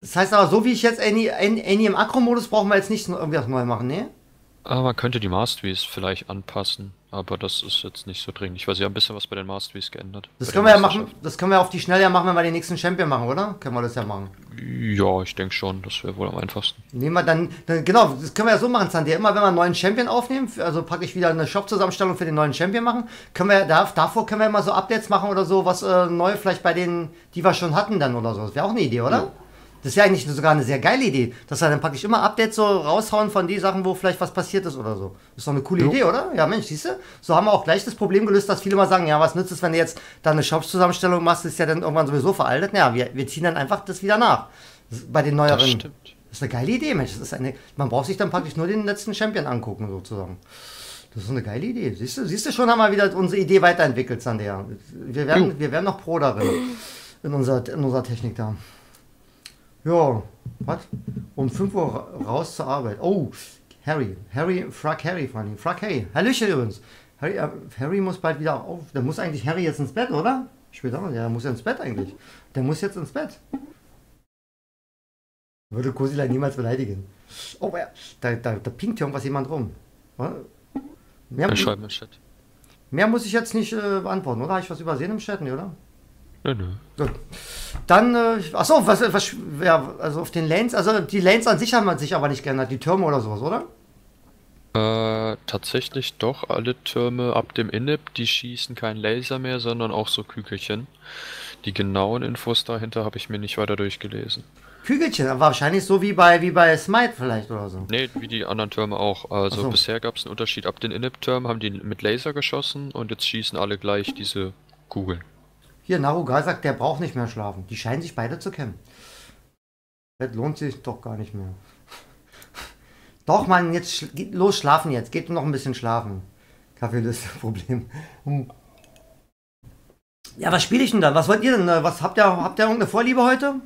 Das heißt aber, so wie ich jetzt Annie, Annie Annie im Akro-Modus brauchen wir jetzt nicht irgendwas neu machen, ne? Aber Ah, man könnte die Masteries vielleicht anpassen, aber das ist jetzt nicht so dringlich, weil sie haben ein bisschen was bei den Masteries geändert. Das können wir ja machen, das können wir auf die Schnelle ja machen, wenn wir den nächsten Champion machen, oder? Können wir das ja machen. Ja, ich denke schon, das wäre wohl am einfachsten. Nehmen wir dann, dann, genau, das können wir ja so machen, Sandy. Immer wenn wir einen neuen Champion aufnehmen, also praktisch wieder eine Shop-Zusammenstellung für den neuen Champion machen, können wir, da, davor können wir immer so Updates machen oder so, was äh, neu vielleicht bei denen, die wir schon hatten dann oder so. Das wäre auch eine Idee, oder? Das wäre eigentlich sogar eine sehr geile Idee, dass wir dann praktisch immer Updates so raushauen von die Sachen, wo vielleicht was passiert ist oder so. Ist doch eine coole Idee, oder? Ja, Mensch, siehst du? So haben wir auch gleich das Problem gelöst, dass viele mal sagen, ja, was nützt es, wenn du jetzt da eine Shops-Zusammenstellung machst, ist ja dann irgendwann sowieso veraltet. Naja, wir, wir ziehen dann einfach das wieder nach. Das ist bei den neueren. Das stimmt. Das ist eine geile Idee, Mensch. Das ist eine, man braucht sich dann praktisch nur den letzten Champion angucken, sozusagen. Das ist eine geile Idee. Siehst du, siehst du schon, haben wir wieder unsere Idee weiterentwickelt, Sandea. Wir werden, wir werden noch Pro darin. In unserer, in unserer Technik da. Ja, was? Um 5 Uhr ra- raus zur Arbeit. Oh, Harry. Harry, Frag Harry vor allem. Frag Harry. Hallöchen übrigens. Harry, äh, Harry muss bald wieder auf. Der muss eigentlich Harry jetzt ins Bett, oder? Später. Der muss ja ins Bett eigentlich. Der muss jetzt ins Bett. Würde Kosila niemals beleidigen. Oh, ja. da, da, da pinkt irgendwas jemand rum. Mehr, mehr muss ich jetzt nicht äh, beantworten, oder? Habe ich was übersehen im Chat, nee, oder? Nö, nö. Gut. Dann, äh, achso, was, was, ja, also auf den Lanes, also die Lanes an sich haben man sich aber nicht geändert, die Türme oder sowas, oder? Äh, tatsächlich doch, alle Türme ab dem Inip, die schießen keinen Laser mehr, sondern auch so Kügelchen. Die genauen Infos dahinter habe ich mir nicht weiter durchgelesen. Kügelchen, aber wahrscheinlich so wie bei, wie bei Smite vielleicht oder so. Nee, wie die anderen Türme auch. Also so. bisher gab es einen Unterschied. Ab den Inip-Türmen haben die mit Laser geschossen und jetzt schießen alle gleich diese Kugeln. Hier, Narugal sagt, der braucht nicht mehr schlafen. Die scheinen sich beide zu kennen. Das lohnt sich doch gar nicht mehr. Doch, Mann, jetzt sch geht los schlafen jetzt. Geht noch ein bisschen schlafen. Kaffeeliste, Problem. Hm. Ja, was spiele ich denn da? Was wollt ihr denn? äh, Was habt ihr, habt ihr irgendeine Vorliebe heute?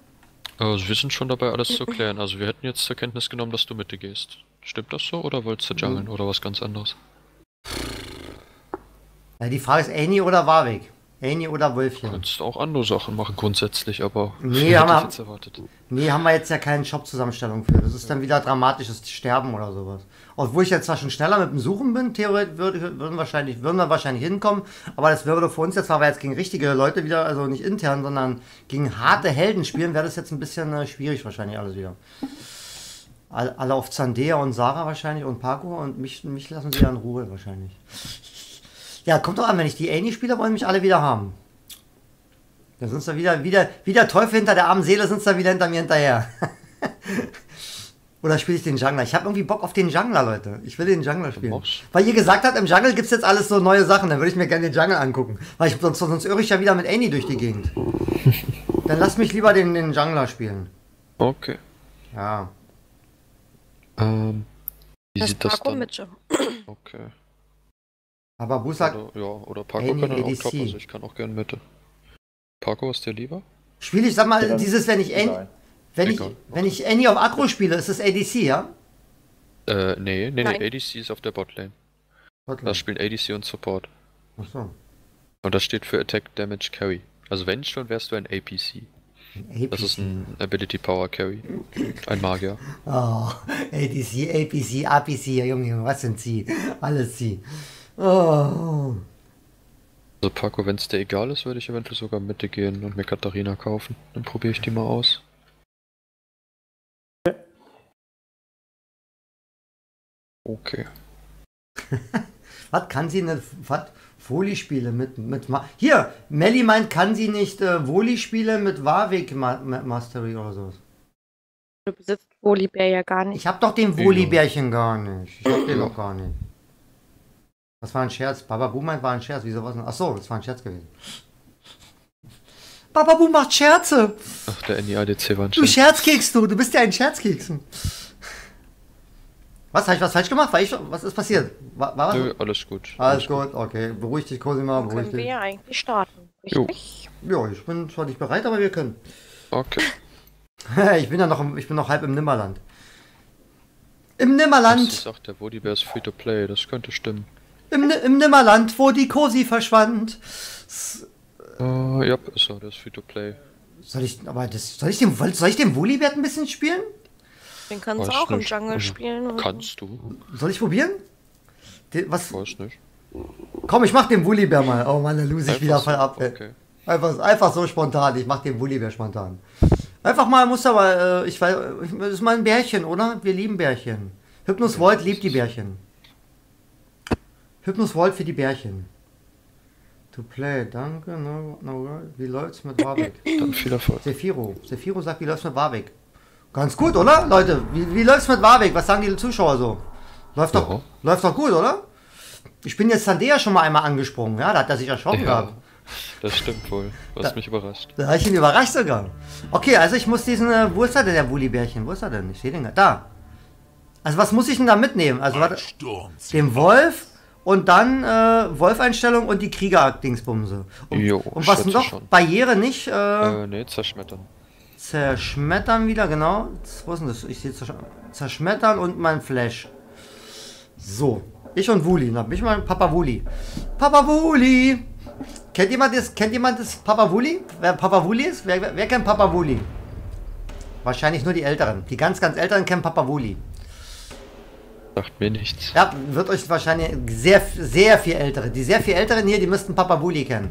Also wir sind schon dabei, alles zu klären. Also wir hätten jetzt zur Kenntnis genommen, dass du Mitte gehst. Stimmt das so oder wolltest du jungeln oder was ganz anderes? Ja, die Frage ist Annie oder Warwick? Annie oder Wölfchen? Kannst auch andere Sachen machen grundsätzlich, aber Nee, haben wir- jetzt erwartet. Nee, haben wir jetzt ja keine Shop-Zusammenstellung für. Das ist dann wieder dramatisches Sterben oder sowas. Obwohl ich jetzt zwar schon schneller mit dem Suchen bin, theoretisch würde, würden, wahrscheinlich, würden wir wahrscheinlich hinkommen, aber das würde für uns jetzt, weil wir jetzt gegen richtige Leute wieder, also nicht intern, sondern gegen harte Helden spielen, wäre das jetzt ein bisschen äh, schwierig wahrscheinlich alles wieder. All, alle auf Zandea und Sarah wahrscheinlich und Paco und mich, mich lassen sie ja in Ruhe wahrscheinlich. Ja, kommt doch an, wenn ich die Annie spiele, wollen mich alle wieder haben. Dann sind sie wieder, wieder, wie der Teufel hinter der armen Seele, sind sie wieder hinter mir hinterher. Oder spiele ich den Jungler? Ich habe irgendwie Bock auf den Jungler, Leute. Ich will den Jungler spielen. Weil ihr gesagt habt, im Jungle gibt es jetzt alles so neue Sachen. Dann würde ich mir gerne den Jungle angucken. Weil ich, sonst, sonst irre ich ja wieder mit Annie durch die Gegend. Dann lasst mich lieber den, den Jungler spielen. Okay. Ja. Ähm, wie Das sieht das dann? Okay. Aber Bu sagt, Oder, ja, oder Paco kann dann auch top, also ich kann auch gern Mitte. Paco, ist dir lieber? spiele ich, sag mal, Ja, dieses, wenn ich, Annie, Egal. wenn, ich, Egal. wenn ich Annie auf Akro spiele, ist das ADC, ja? Äh, nee, nee, Nein. nee, ADC ist auf der Botlane. Da spielen ADC und Support. Achso. Und das steht für Attack Damage Carry. Also wenn schon, wärst du ein APC. Das ist ein Ability Power Carry. Ein Magier. Oh, ADC, APC, APC, Junge, Junge, was sind sie? Alles sie. Oh. Also Paco, wenn es dir egal ist, würde ich eventuell sogar Mitte gehen und mir Katharina kaufen. Dann probiere ich die mal aus. Okay. Was kann sie nicht? Was? Voli-Spiele mit, mit Ma Hier, Melly meint, kann sie nicht äh, Voli-Spiele mit Warwick Ma Ma Mastery oder so. Du besitzt Volibär ja gar nicht. Ich hab doch den Voli-Bärchen gar nicht. Ich hab den Ja. doch gar nicht. Das war ein Scherz. Baba Boom meint, war ein Scherz. Wieso was denn? Achso, das war ein Scherz gewesen. Baba Boom macht Scherze. Ach, der NIADC war ein Du Scherz. Scherzkeks, du. Du bist ja ein Scherzkeks. Was, habe ich was falsch gemacht? War ich, was ist passiert? War, war was? Nö, alles gut. Alles gut, okay. Beruhig dich, Cosima, Dann beruhig können wir dich. ja eigentlich starten. Jo. Richtig? Ja, ich bin zwar nicht bereit, aber wir können. Okay. ich bin ja noch, im- ich bin noch halb im Nimmerland. Im Nimmerland! sagt der Volibear ist free to play, das könnte stimmen. Im, Im Nimmerland, wo die Cosi verschwand. Äh, ja, ist er, das ist Free-to-Play. Soll ich, aber das, soll ich den, soll ich den Woolly-Wert ein bisschen spielen? Den kannst du auch im nicht. Jungle Also, spielen. oder? Kannst du? Soll ich probieren? Den, was? Weiß nicht. Komm, ich mach den Woolly-Bär mal. Oh Mann, da lose ich Einfach wieder so, voll ab. ey. Okay. Einfach, einfach so spontan. Ich mach den Woolly-Bär spontan. Einfach mal, muss aber, äh, ich weiß, das ist mal ein Bärchen, oder? Wir lieben Bärchen. Hypnos Volt liebt die Bärchen. Hypnos Volt für die Bärchen. To play, danke. No, no, wie läuft's mit Warwick? Dann viel Erfolg. Sefiro. Sefiro sagt, wie läuft's mit Warwick? Ganz gut, oder? Leute, wie, wie läuft's mit Warwick? Was sagen die Zuschauer so? Läuft doch, Ja. läuft doch gut, oder? Ich bin jetzt Sandea schon mal einmal angesprungen, ja? Da hat er sich erschrocken Ja, gehabt. das stimmt wohl. Du hast mich überrascht. Da habe ich ihn überrascht sogar. Okay, also ich muss diesen, äh, wo ist er denn, der Wulli-Bärchen? Wo ist er denn? Ich sehe den gar Da. Also was muss ich denn da mitnehmen? Also warte, den Wolf und dann äh, Wolf-Einstellung und die Krieger-Dingsbumse. Und, Jo, und was noch? schon. Barriere nicht äh, Äh, nee, zerschmettern. zerschmettern wieder, genau. Wo ist denn das? Ich sehe zersch zerschmettern und mein Flash. So, ich und Wuli. Na, bin ich mal Papa Wuli. Papa Wuli! Kennt jemand das, kennt jemand das Papa Wuli? Wer Papa Wuli ist? Wer, wer, wer kennt Papa Wuli? Wahrscheinlich nur die Älteren. Die ganz, ganz Älteren kennen Papa Wuli. Sagt mir nichts. Ja, wird euch wahrscheinlich sehr, sehr viel Ältere. Die sehr viel Älteren hier, die müssten Papa Wuli kennen.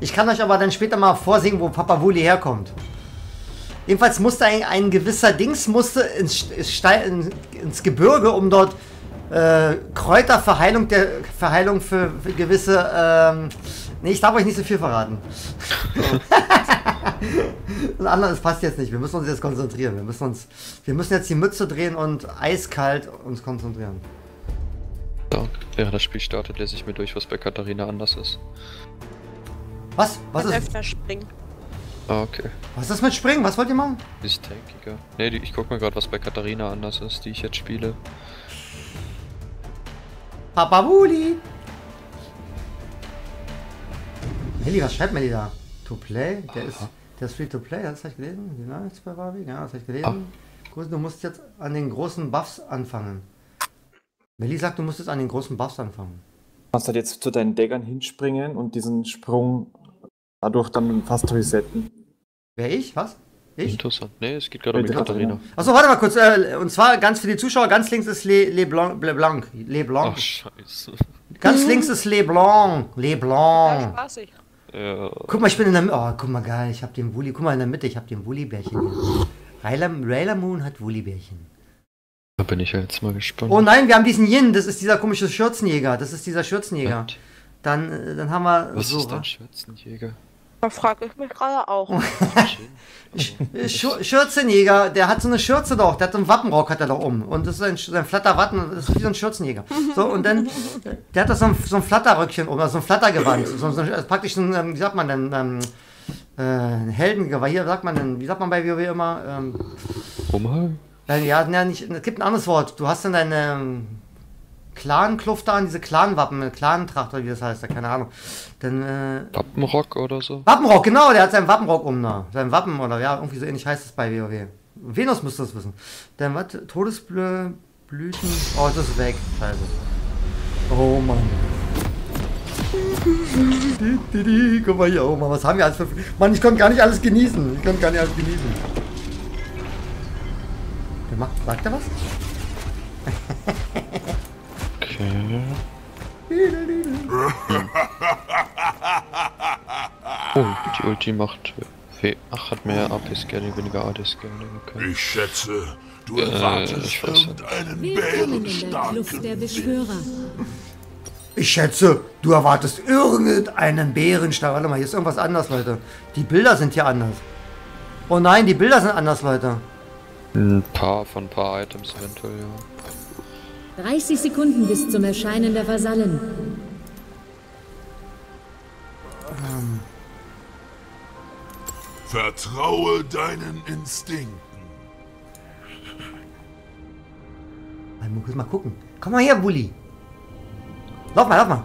Ich kann euch aber dann später mal vorsingen, wo Papa Wuli herkommt. Jedenfalls musste ein, ein gewisser Dings musste ins, in, ins Gebirge, um dort äh, Kräuter für Heilung, der, für, Heilung für, für gewisse. Ähm, nee, ich darf euch nicht so viel verraten. Das andere, das passt jetzt nicht. Wir müssen uns jetzt konzentrieren. Wir müssen uns, wir müssen jetzt die Mütze drehen und eiskalt uns konzentrieren. So, während das Spiel startet, lese ich mir durch, was bei Katharina anders ist. Was? Was ist, öfter springen. Ah, okay. was ist das mit Springen? Was wollt ihr machen? Die ist tankiger. Nee, die, ich guck mir gerade, was bei Katharina anders ist, die ich jetzt spiele. Papa Melli, was schreibt Melli da? To play? Der ist, der ist free to play, das habe ich gelesen. Lange ist bei Barbie? Ja, das habe ich gelesen. Gut, Du musst jetzt an den großen Buffs anfangen. Melli sagt, du musst jetzt an den großen Buffs anfangen. Du kannst halt jetzt zu deinen Deckern hinspringen und diesen Sprung dadurch dann fast resetten. Wer ich? Was? Ich? Interessant. Nee, es geht gerade um die Bitte, Katharina. Achso, warte mal kurz. Äh, und zwar ganz für die Zuschauer, ganz links ist Le, Le Blanc. Le Blanc. Le Blanc. Ach, scheiße. Ganz links ist Le Blanc. Le Ja, Blanc. spaßig. Ja, Guck mal, ich bin in der Mitte. Oh, guck mal, geil. Ich habe den Wulli. Guck mal in der Mitte, ich habe den Wulli-Bärchen hier. Rayla, Rayla Moon hat Wulli-Bärchen. da bin ich ja jetzt mal gespannt. Oh nein, wir haben diesen Yin. Das ist dieser komische Schürzenjäger. Das ist dieser Schürzenjäger. Dann, äh, dann haben wir Was so. ist ein Schürzenjäger? Da frage ich mich gerade auch. äh, Schür- Schürzenjäger, der hat so eine Schürze doch. Der hat so einen Wappenrock, hat er doch um. Und das ist ein, sein Flatterwappen. Das ist wie so ein Schürzenjäger. So, und dann, äh, der hat doch so ein, so ein Flatterröckchen um, also so ein Flattergewand. So, so, also praktisch ein, ähm, wie sagt man denn, ähm, äh, ein Heldengewand. Hier sagt man denn, wie sagt man bei WoW immer? Ähm, Umhang? Nein, ja, ja, nicht, es gibt ein anderes Wort. Du hast dann deine ähm, Clan-Kluft da an, diese Clan-Wappen, Clan-Tracht oder wie das heißt, keine Ahnung. Dann, äh, Wappenrock oder so? Wappenrock, genau, der hat seinen Wappenrock um da. Sein Wappen oder ja, irgendwie so ähnlich heißt es bei WoW. Venus müsste das wissen. Dann was? Todesblüten. Oh, das ist weg. Scheiße. Oh Mann. Guck mal hier, oh Mann, was haben wir alles für. Mann, ich konnte gar nicht alles genießen. Ich konnte gar nicht alles genießen. Der macht, sagt er was? Okay. Oh, die Ulti macht. Ach, hat mehr AP-Scaling, weniger AD-Scaling, okay. Ich schätze, du Äh, erwartest irgendeinen bärenstarken der Beschwörer. Ich schätze, du erwartest irgendeinen Bärenstab. Warte mal, hier ist irgendwas anders, Leute. Die Bilder sind hier anders. Oh nein, die Bilder sind anders, Leute. Ein paar von ein paar Items eventuell, ja. 30 Sekunden bis zum Erscheinen der Vasallen. Vertraue deinen Instinkten. Man muss mal gucken. Komm mal her, Bulli. Lauf mal, lauf mal.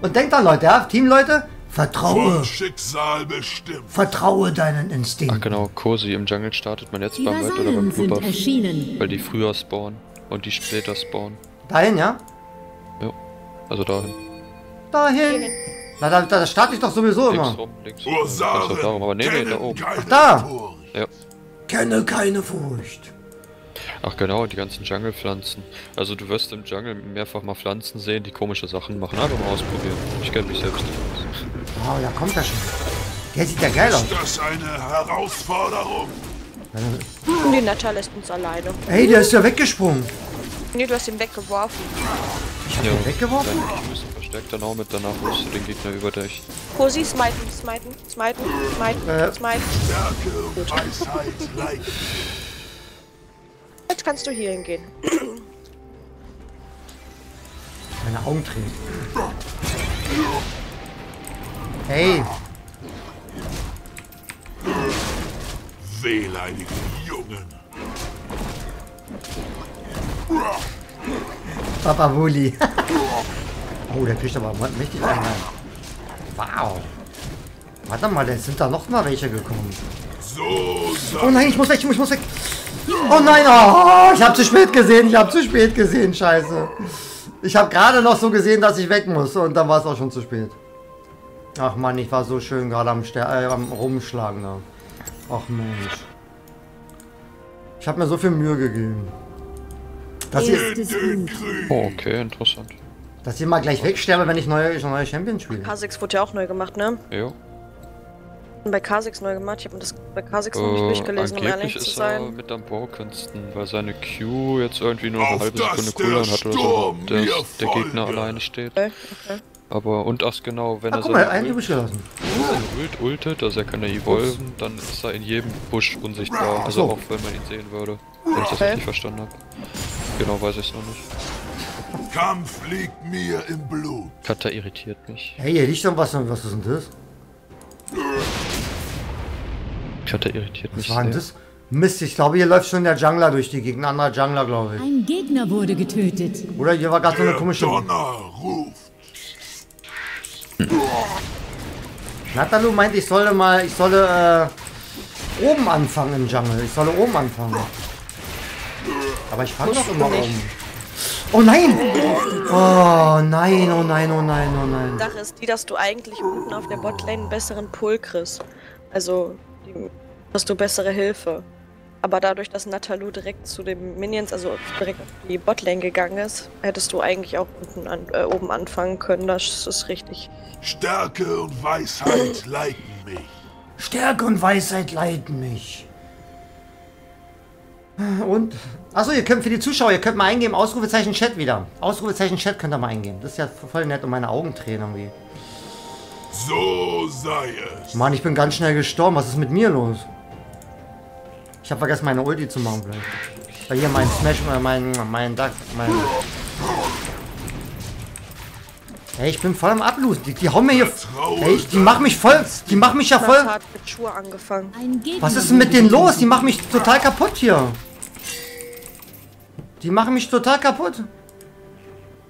Und denkt dran, Leute, ja, Teamleute, vertraue, Vom Schicksal bestimmt. vertraue deinen Ach Instinkt. genau, Cosi im Jungle startet man jetzt beim Red oder beim erschienen. weil die früher spawnen. Und die später spawnen. Dahin, ja? Also dahin. Dahin. Na, da, da starte ich doch sowieso Links immer. rum, links rum. Du auch darum, aber nee, nee, da oben. Ach, da. Ja. Kenne keine Furcht. Ach genau, die ganzen Jungle-Pflanzen. Also du wirst im Jungle mehrfach mal Pflanzen sehen, die komische Sachen machen. Einfach mal ausprobieren. Ich kenne mich selbst nicht aus. Oh, da kommt er schon. Der sieht ja geil aus. Ist das eine Herausforderung? Die Natter lässt uns alleine. Ey, der ist ja weggesprungen. Nee, du hast ihn weggeworfen. Ich hab den weggeworfen? Deine Q ist ein verstärkter Nau mit, danach holst du den Gegner über dich. Cosi, smiten, smiten, smiten, smiten, Äh. smiten. Stärke und Weisheit. Jetzt kannst du hier hingehen. Meine Augen drehen. Hey, Wehleidigen Jungen. Papa Wuli. oh, der kriegt aber mächtig einen. Wow. Warte mal, da sind da noch mal welche gekommen. So Oh nein, ich muss weg, ich muss weg. Oh nein, oh, ich habe zu spät gesehen, ich habe zu spät gesehen, scheiße. Ich habe gerade noch so gesehen, dass ich weg muss und dann war es auch schon zu spät. Ach man, ich war so schön gerade am, Ster äh, am Rumschlagen da. Ach Mensch. Ich habe mir so viel Mühe gegeben. Dass ihr. Oh, okay, interessant. dass ihr mal gleich wegsterbe, wenn ich neue, neue Champion spiele. K6 wurde ja auch neu gemacht, ne? Jo. Und bei K6 neu gemacht. Ich habe mir das bei K6 noch nicht Äh, durchgelesen, um ehrlich zu ist er sein. mit am Baukünsten, weil seine Q jetzt irgendwie nur eine Auf halbe Sekunde Cooldown hat oder so, der, der Gegner alleine steht. Okay, okay. Aber, und ach genau, wenn Ach, er guck mal, einen Ult, übrig gelassen. Ult ultet, also er kann ja evolven, dann ist er in jedem Busch unsichtbar, also so. auch wenn man ihn sehen würde. Wenn ich das Okay. richtig verstanden habe. Genau weiß ich es noch nicht. Kampf liegt mir im Blut. Kata irritiert mich. Hey, hier liegt doch was. Was ist denn das? Kata irritiert mich Was war denn das? Mist, ich glaube, hier läuft schon der Jungler durch die Gegend. Ein anderer Jungler, glaube ich. Ein Gegner wurde getötet. Oder hier war gerade so eine komische... Donner ruft. Natalu meint, ich solle mal... Ich solle, äh... Oben anfangen im Jungle. Ich solle oben anfangen. Aber ich fange doch immer oben. Oh nein! Oh nein, oh nein, oh nein, oh nein. Die Sache ist die, dass du eigentlich unten auf der Botlane einen besseren Pull kriegst. Also, hast du bessere Hilfe. Aber dadurch, dass Natalu direkt zu den Minions, also direkt auf die Botlane gegangen ist, hättest du eigentlich auch unten an, äh, oben anfangen können. Das ist richtig. Stärke und Weisheit leiten mich. Stärke und Weisheit leiten mich. Und? Achso, ihr könnt für die Zuschauer, ihr könnt mal eingeben, Ausrufezeichen Chat wieder. Ausrufezeichen Chat könnt ihr mal eingeben. Das ist ja voll nett und meine Augen tränen irgendwie. So sei es. Mann, ich bin ganz schnell gestorben. Was ist mit mir los? Ich habe vergessen, meine Ulti zu machen vielleicht. Weil hier mein Smash, äh, mein, mein Duck, mein... Ey, ich bin voll am Ablus. Die, die hauen mir hier... Ey, die machen mich voll... Die machen mich ja voll... Was ist denn mit denen los? Die machen mich total kaputt hier. Die machen mich total kaputt.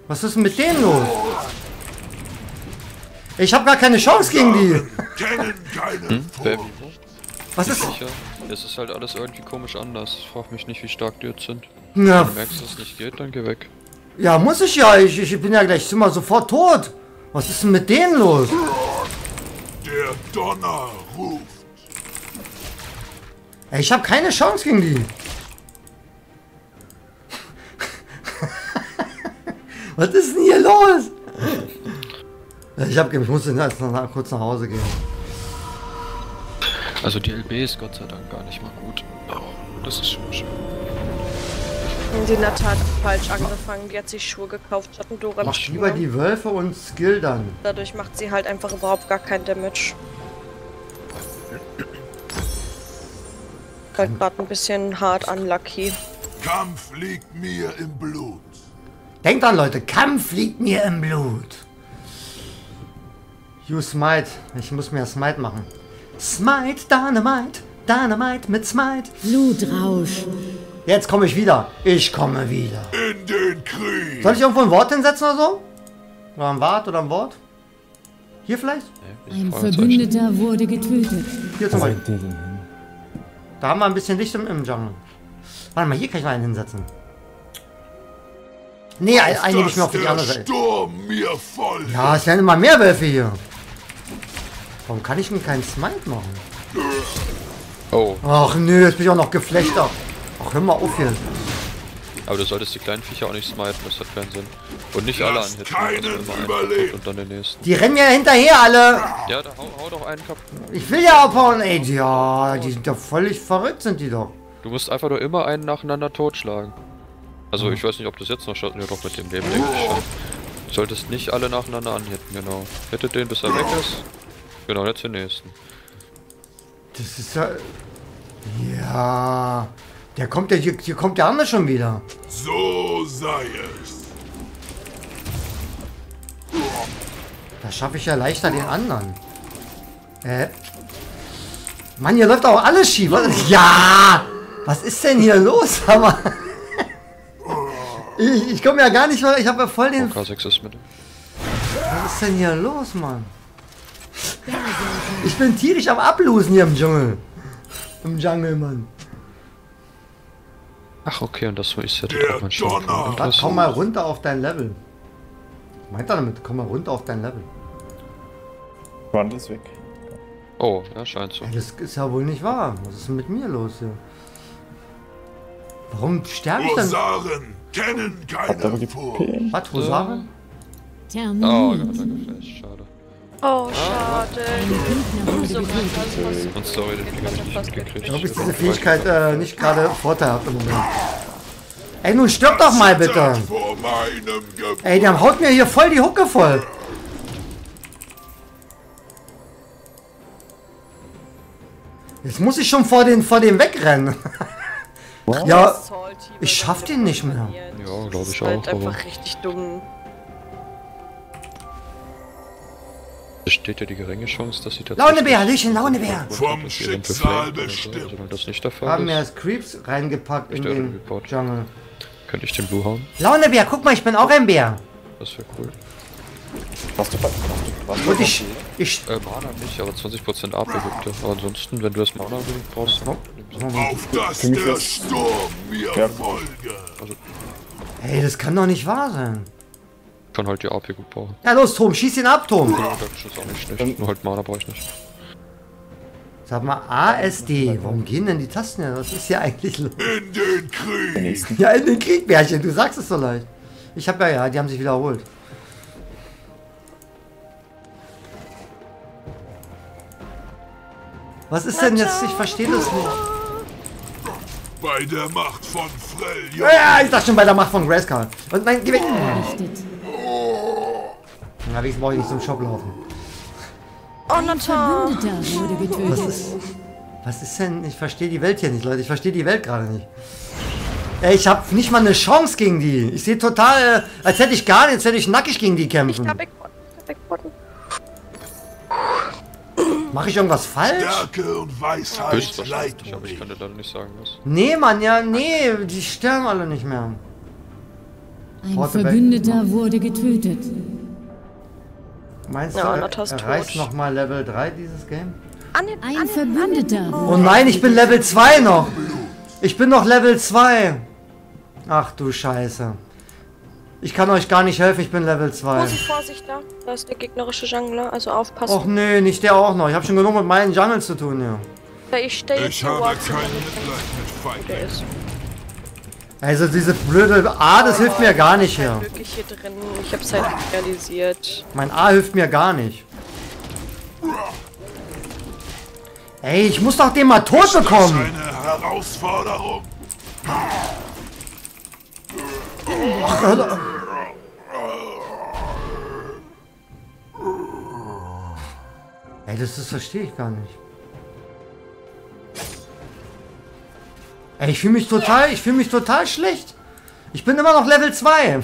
Was ist denn mit denen los? Ich habe gar keine Chance gegen die. Hm? Furcht. Was ist... Es ist halt alles irgendwie komisch anders. Ich frag mich nicht, wie stark die jetzt sind. Na, Wenn du merkst, dass es nicht geht, dann geh weg. ja, muss ich ja. Ich, ich bin ja gleich immer sofort tot. Was ist denn mit denen los? Der Donner ruft. Ey, ich habe keine Chance gegen die. Was ist denn hier los? Ja, Ich, hab, ich muss jetzt noch kurz nach Hause gehen. Also die LB ist Gott sei Dank gar nicht mal gut. Oh, das ist schon mal schön. Die Nat hat falsch angefangen. Die hat sich Schuhe gekauft, Schattendora Mach mit lieber Schuhe. die Wölfe und Skill dann. Dadurch macht sie halt einfach überhaupt gar kein Damage. Halt gerade ein bisschen hart unlucky. Kampf liegt mir im Blut. Denkt dran, Leute, Kampf liegt mir im Blut. You Smite. Ich muss mir Smite machen. Smite, Dynamite, Dynamite mit Smite. Blutrausch. Jetzt komme ich wieder. Ich komme wieder. In den Krieg. Soll ich irgendwo ein Wort hinsetzen oder so? Oder ein Wort oder ein Wort? Hier vielleicht? Ein Verbündeter wurde getötet. Hier zum Beispiel. Denn hin? Da haben wir ein bisschen Licht im, im Jungle. Warte mal, hier kann ich mal einen hinsetzen. Nee, ein, Auf ein nehme ich mir auf die der andere Seite. Sturm mir folgt. Ja, es werden immer mehr Wölfe hier. Warum kann ich denn keinen Smite machen? Oh, Ach nö, jetzt bin ich auch noch geflechter. Ach, hör mal auf hier. aber du solltest die kleinen Viecher auch nicht smiten, das hat keinen Sinn. Und nicht alle anhitten, keinen also überleben. und dann den nächsten. Die rennen mir hinterher alle. Ja, da hau, hau doch einen kaputt. Ich will ja abhauen, ey. Ja, die sind ja völlig verrückt, sind die doch. Du musst einfach nur immer einen nacheinander totschlagen. Also ich weiß nicht, ob du es jetzt noch schaffst. Ja doch, mit dem Leben denke ich schon. Du solltest nicht alle nacheinander anhitten, genau. Hittet den, bis er weg ist. Genau, jetzt den nächsten. Das ist ja... Ja... Der kommt ja... Hier, hier kommt der andere schon wieder. So sei es. Da schaffe ich ja leichter den anderen. Äh... Mann, hier läuft auch alles schief. Was- Ja! Was ist denn hier los, Hammer? Ich, ich komme ja gar nicht weiter. Ich habe ja voll den... K6 ist mit. Was ist denn hier los, Mann? Ich bin tierisch am Ablosen hier im Dschungel. Im Jungle, Mann. Ach okay, und das ist ja auch mein Donner. Was, komm mal runter auf dein Level. Meint er damit? Komm mal runter auf dein Level. Run ist weg. Oh, ja, scheint so. Ey, das ist ja wohl nicht wahr. Was ist denn mit mir los hier? Warum sterbe ich denn? Husaren kennen keine Furcht. Was, Husare? Oh. Gott, danke, Flash. Oh, schade. So, Und sorry, den Finger hab ich nicht mitgekriegt. Ich glaube, ist diese Fähigkeit äh, nicht gerade vorteilhaft im Moment. Ey, nun stirb doch mal bitte. Ey, der haut mir hier voll die Hucke voll. Jetzt muss ich schon vor den, vor dem wegrennen. ja, ich schaff das den nicht mehr. Ja, glaub Das ich ist halt auch, aber- einfach richtig dumm. Es steht ja die geringe Chance, dass sie tatsächlich... Launebär, Hallöchen, Launebär. Vom Schicksal so. bestimmt. Also wenn das nicht der Fall Haben mir das Creeps reingepackt in den Report. Jungle. könnte ich den Blue hauen. Launebär, guck mal, ich bin auch ein Bär. Das wäre cool. Was du, was du, was du, Und ich, ich, Äh, Mana nicht, aber 20% AP gibt er. Aber ansonsten, wenn du das Mana brauchst, dann Auf mich der Sturm mir Ja. folge. ey, das kann doch nicht wahr sein. Kann halt die AP gut brauchen. Ja, los, Tom, schieß ihn ab, Tom. Reduction ist auch nicht schlecht. Nur halt Mana brauche ich nicht. Sag mal, ASD, warum gehen denn die Tasten ja? Was ist hier eigentlich los? In den Krieg. Ja, in den Krieg, Bärchen, du sagst es so leicht. Ich hab ja, ja, die haben sich wiederholt. Was ist denn jetzt? Ich verstehe das nicht. Bei der Macht von Freljord. Ja, ich dachte schon bei der Macht von Grayskull. Und nein, geh weg. Errichtet. Na, wenigstens brauche ich nicht zum Shop laufen. Oh. Verbündeter wurde Was ist, was ist denn? Ich verstehe die Welt hier nicht, Leute. Ich verstehe die Welt gerade nicht. Ey, ich habe nicht mal eine Chance gegen die. Ich sehe total, äh, als hätte ich gar nichts, hätte ich nackig gegen die Ich hab kämpfen. Backbutton. Mache ich irgendwas falsch? Stärke und Weisheit ich mich. kann dir dann nicht sagen, was. Nee, Mann, ja, nee, die sterben alle nicht mehr. Ein Quarterback. Verbündeter wurde getötet. Meinst Ja, du, er erreicht nochmal Level 3 dieses Game? Anhitten, Ein anhitten, Verbündeter anhitten. Oh nein, ich bin Level 2 noch. Ich bin noch Level 2. Ach du Scheiße. Ich kann euch gar nicht helfen, ich bin Level 2. Vorsicht, Vorsicht da. Da ist der gegnerische Jungler, also aufpassen. Och nee, nicht der auch noch. Ich habe schon genug mit meinen Jungles zu tun, ja. Ja, ich stehe Ich habe kein Mitleid mit Feinden. Also diese blöde A, das hilft mir gar nicht Halt her. wirklich hier drin. Ich hab's halt realisiert. Mein A hilft mir gar nicht. Ey, ich muss doch den mal tot bekommen. Eine Herausforderung. Ey, das, das verstehe ich gar nicht. Ey, ich fühle mich total, ich fühle mich total schlecht. Ich bin immer noch Level 2.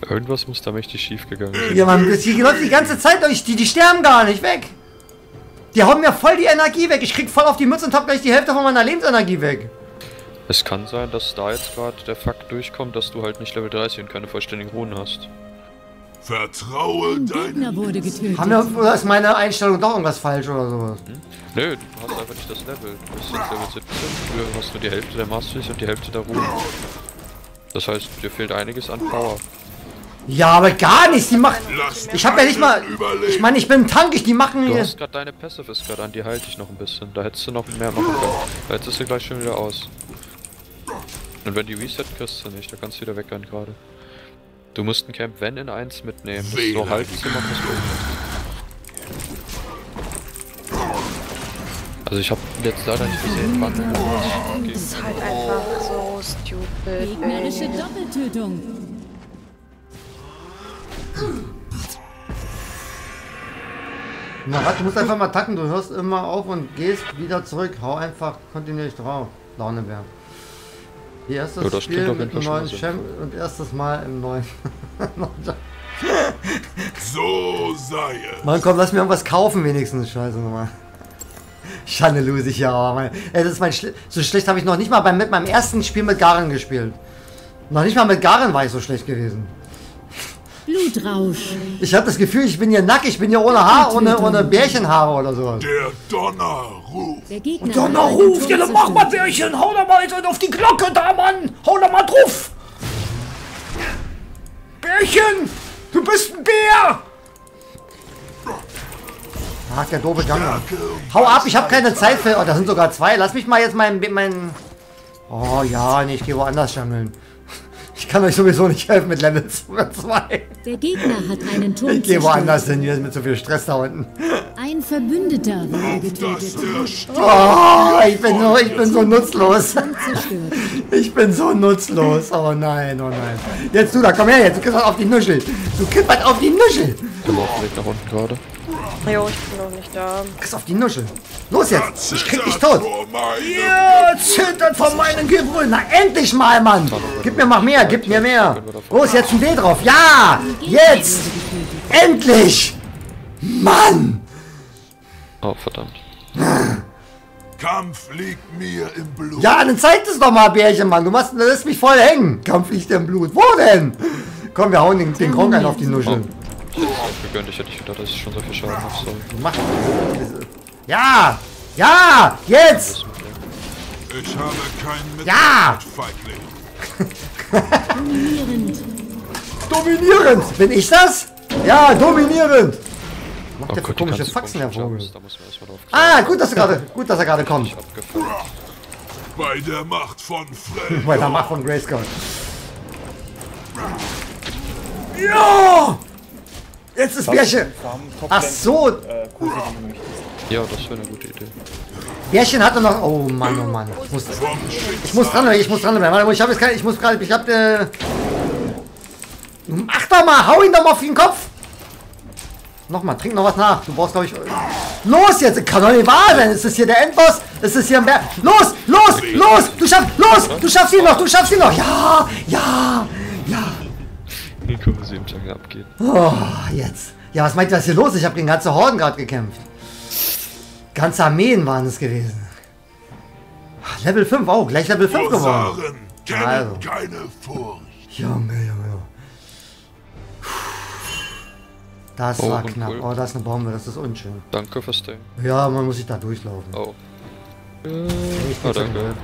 Irgendwas muss da mächtig schief gegangen sein. Ja, Mann, das hier läuft die ganze Zeit durch. Die, die sterben gar nicht weg. Die hauen mir voll die Energie weg. Ich krieg voll auf die Mütze und hab gleich die Hälfte von meiner Lebensenergie weg. Es kann sein, dass da jetzt gerade der Fakt durchkommt, dass du halt nicht Level 30 und keine vollständigen Runen hast. Vertraue Gegner deinem wurde getötet. Haben wir, oder ist meine Einstellung doch irgendwas falsch oder sowas? Nö, du hast einfach nicht das Level. Du bist jetzt Level 17, du hast nur die Hälfte der Masteries und die Hälfte der Runen. Das heißt, dir fehlt einiges an Power. Ja, aber gar nichts. Die machen. Lass Ich habe ja nicht mal. überleben. Ich meine, ich bin ein Tank. Ich, die machen Du hast gerade deine Passive ist gerade an, die halte ich noch ein bisschen. Da hättest du noch mehr machen können. Da hättest du gleich schon wieder aus. Und wenn die Reset kriegst du nicht, da kannst du wieder wegrennen gerade. Du musst ein Camp Wenn in 1 mitnehmen. Das ist so Wähle Halbzimmer plus Also ich habe jetzt leider nicht gesehen, wann Das ist halt einfach so stupid. Gegnerische. Doppeltötung. Na, warte, du musst einfach mal tacken. Du hörst immer auf und gehst wieder zurück. Hau einfach kontinuierlich drauf. Launebär. Wie erstes Ja, das Spiel mit Fall neuen schon Champ und erstes Mal im neuen. So sei es. Mann, komm, lass mir irgendwas kaufen wenigstens. Scheiße nochmal. Schande lose ich ja, aber mein, ey, das ist mein Schle so schlecht habe ich noch nicht mal beim, mit meinem ersten Spiel mit Garen gespielt. Noch nicht mal mit Garen war ich so schlecht gewesen. Blutrausch. Ich habe das Gefühl, ich bin hier nackt, ich bin hier ohne Haar, ohne, ohne Bärchenhaare oder sowas. Der Donner ruft. Der Gegner Donner hat einen ruft, Turm ja, dann mach mal. Bärchen, hau da mal jetzt auf die Glocke da, Mann! Hau da mal drauf! Bärchen! Du bist ein Bär! Ach, der doofe Jungle. Hau ab, ich habe keine Zeit für... Oh, da sind sogar zwei. Lass mich mal jetzt mein... mein oh ja, nee, ich gehe woanders jungeln. Ich kann euch sowieso nicht helfen mit Level 2. Der Gegner hat einen Turm Ich gehe woanders hin, hier ist mit so viel Stress da unten. Ein Verbündeter wurde getötet. zerstört. Oh, ich bin, so, ich bin so nutzlos. Ich bin so nutzlos. Oh nein, oh nein. Jetzt du da, komm her jetzt. Du kriegst was auf die Nuschel. Du kriegst was auf die Nuschel. Du dem Weg nach unten gerade. Jo, ich bin noch nicht da. kriegst auf die Nuschel. Los jetzt. Ich krieg dich tot. vor Ja, zittert von meinen Gebrüll. Na endlich mal, Mann. Gib mir mal mehr, gib mir mehr. Los, jetzt ein D drauf. Ja, jetzt. Endlich. Mann. Oh, verdammt. Kampf liegt mir im Blut. Ja, dann zeig das doch mal, Bärchen, Mann. Du machst, du lässt mich voll hängen. Kampf liegt im Blut. Wo denn? Komm, wir hauen den, den einen auf die Nuschel. Ich hätte es auch gegönnt, ich hätte nicht gedacht, dass ich schon so viel Schaden habe. Mach. Ja! Ja! Jetzt! Ich habe kein Mitleid Ja! Dominierend. Dominierend! Bin ich das? Ja, dominierend! Macht Oh der Gott, komische Faxen. Jumps, Da Ah, gut, dass er gerade, gut, dass er gerade kommt. Bei der Macht von Frey. Bei der Macht von Grayskull. Ja! Jetzt ist Bärchen. Ach so, Äh. Ja, das wäre eine gute Idee. Bärchen hatte noch. Oh Mann, oh Mann. Ich muss, ich muss dran, ich muss dran bleiben. Warte, ich habe jetzt keine, ich muss gerade, ich habe äh, Mach doch mal, hau ihn doch mal auf den Kopf. Nochmal, trink noch was nach. Du brauchst, glaube ich. Los jetzt! Kann doch nicht wahr sein! Ist das hier der Endboss? Ist das hier ein Berg? Los! Los! Los! Du schaffst! Los! Du schaffst ihn noch! Du schaffst ihn noch! Ja! Ja! Ja! Hier können wir sehen, wie abgeht. Oh, jetzt. Ja, was meint ihr, was hier los ist? Ich habe gegen ganze Horden gerade gekämpft. Ganze Armeen waren es gewesen. Level 5, oh, gleich Level 5 geworden. Kennen Also. keine Furcht. Junge, Junge. Das Oh, war knapp. cool. Oh, das ist eine Bombe, das ist unschön. Danke fürs Stay. Ja, man muss sich da durchlaufen. Oh. Ich Ah, bin so danke. blöd.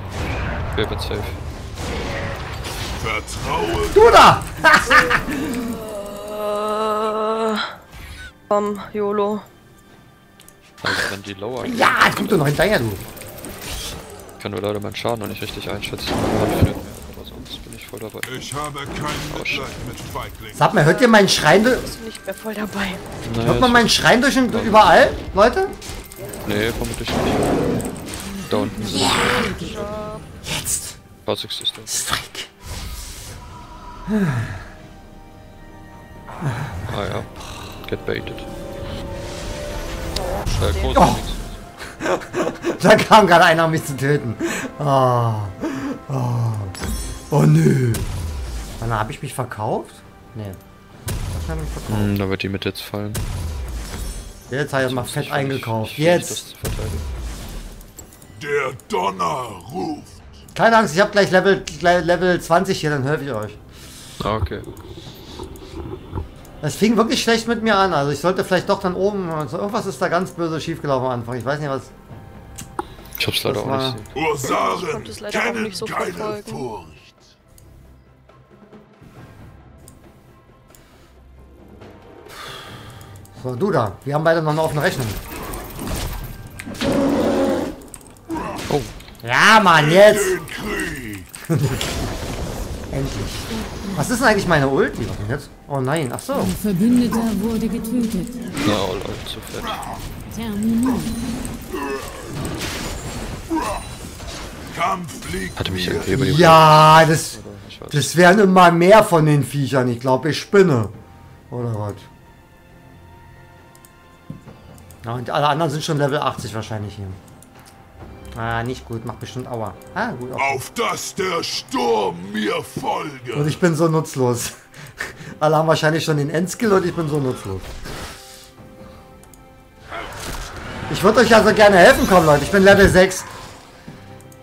Wer wird safe? Vertraue Du da! Äh, komm, YOLO. Also wenn die lower Ja, jetzt kommt du noch hinterher, du. kann nur leider meinen Schaden noch nicht richtig einschätzen. Aber sonst bin ich voll dabei. Ich habe kein Mitleid mit. Sag mal, hört ihr meinen Schrein durch? Bist du nicht mehr voll dabei? Naja, Hört man ich- meinen Schrein durch und überall, Leute? Nee, vermutlich nicht. Da unten sind Jetzt! Kha'Zix ist da. Strike! Ah ja. Get baited. Äh, groß Oh. Da kam gerade einer, um mich zu töten. Oh, oh, oh nö. Wann habe ich mich verkauft? Nee. Was hab ich mich verkauft? Hm, da wird die Mitte jetzt fallen. Jetzt habe ich mal Ich fett will eingekauft. ich Jetzt! das. Der Donner ruft. Keine Angst, ich habe gleich Level, Level 20 hier, dann helfe ich euch. Ah, okay. Es fing wirklich schlecht mit mir an. Also ich sollte vielleicht doch dann oben. Also irgendwas ist da ganz böse schiefgelaufen am Anfang. Ich weiß nicht was. Ich hab's leider auch nicht. Ursaren kennen nicht so keine verfolgen. Furcht. So, du da. Wir haben beide noch eine offene Rechnung. Oh. Ja, Mann, jetzt! Endlich. Was ist denn eigentlich meine Ulti? Was denn jetzt? Oh nein, ach so. Ein Verbündeter wurde getötet. na, oh Leute, zu fett. Hatte mich irgendwie über die Ja, das, das werden immer mehr von den Viechern. Ich glaube, ich spinne. Oder was? Ja, und alle anderen sind schon Level 80 wahrscheinlich hier. Ah, nicht gut. Macht bestimmt Aua. Ah, gut. Auch. Auf dass der Sturm mir folge. Und ich bin so nutzlos. Alle haben wahrscheinlich schon den Endskill und ich bin so nutzlos. Ich würde euch also gerne helfen kommen, Leute. Ich bin Level 6.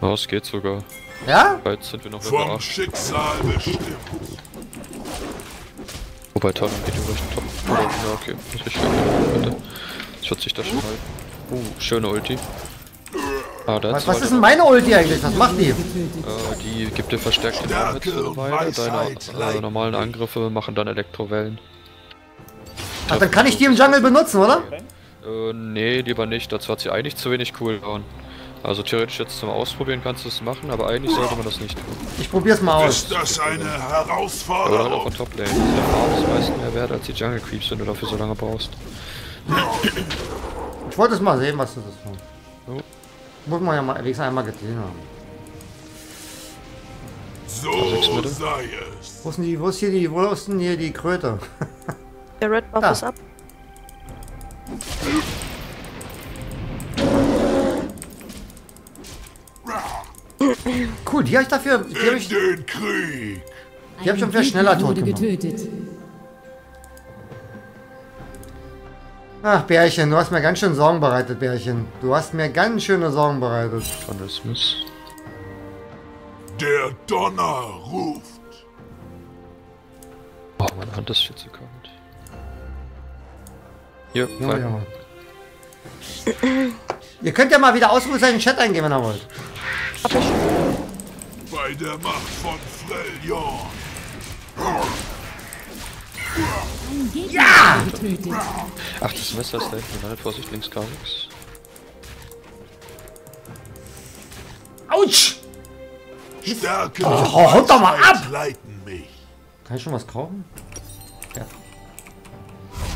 Oh, es geht sogar. Ja? Bald sind wir noch Level Vom 8. Schicksal bestimmt. Wobei Talon geht über recht top. Ja, okay. Muss ich schauen. Bitte. Das wird sich da schon halten. Uh, schöne Ulti. Ah, Was, was ist denn meine Ulti eigentlich? Was macht die? Äh, die gibt dir verstärkte Damage Weile. Deine äh, normalen Angriffe machen dann Elektrowellen. Ach, dann kann ich die im Jungle benutzen, oder? Äh, nee, lieber nicht. Dazu hat sie eigentlich zu wenig Cooldown. Also theoretisch jetzt zum Ausprobieren kannst du es machen, aber eigentlich sollte man das nicht tun. Ich probier's mal aus. Ist das eine Oder halt auf Herausforderung? der Top-Lane. Der Farm ist meist mehr wert als die Jungle Creeps, wenn du dafür so lange brauchst. Ich wollte es mal sehen, was das ist. Jo. Muss man ja mal wenigstens einmal gesehen haben. So sei es. Wo ist denn, die, wo ist hier die, wo ist denn hier die Kröte? Der Red Buff Da. ist ab. Cool, die habe ich dafür. Die habe ich, die hab ich Ein ungefähr schneller tot gemacht. getötet. Ach, Bärchen, du hast mir ganz schön Sorgen bereitet, Bärchen. Du hast mir ganz schöne Sorgen bereitet. Von der Smith. Der Donner ruft. Oh, meine Hand ist viel zu kalt. Hier, Ja, ja. Ihr könnt ja mal wieder Ausrufezeichen in den Chat eingeben, wenn ihr wollt. Bei der Macht von Freljord. Getötet. Ach, das Messer ist da hinten. Landet Vorsicht, links gar nichts. Autsch! Stärke Oh, haut doch mal ab! leiten mich. Kann ich schon was kaufen?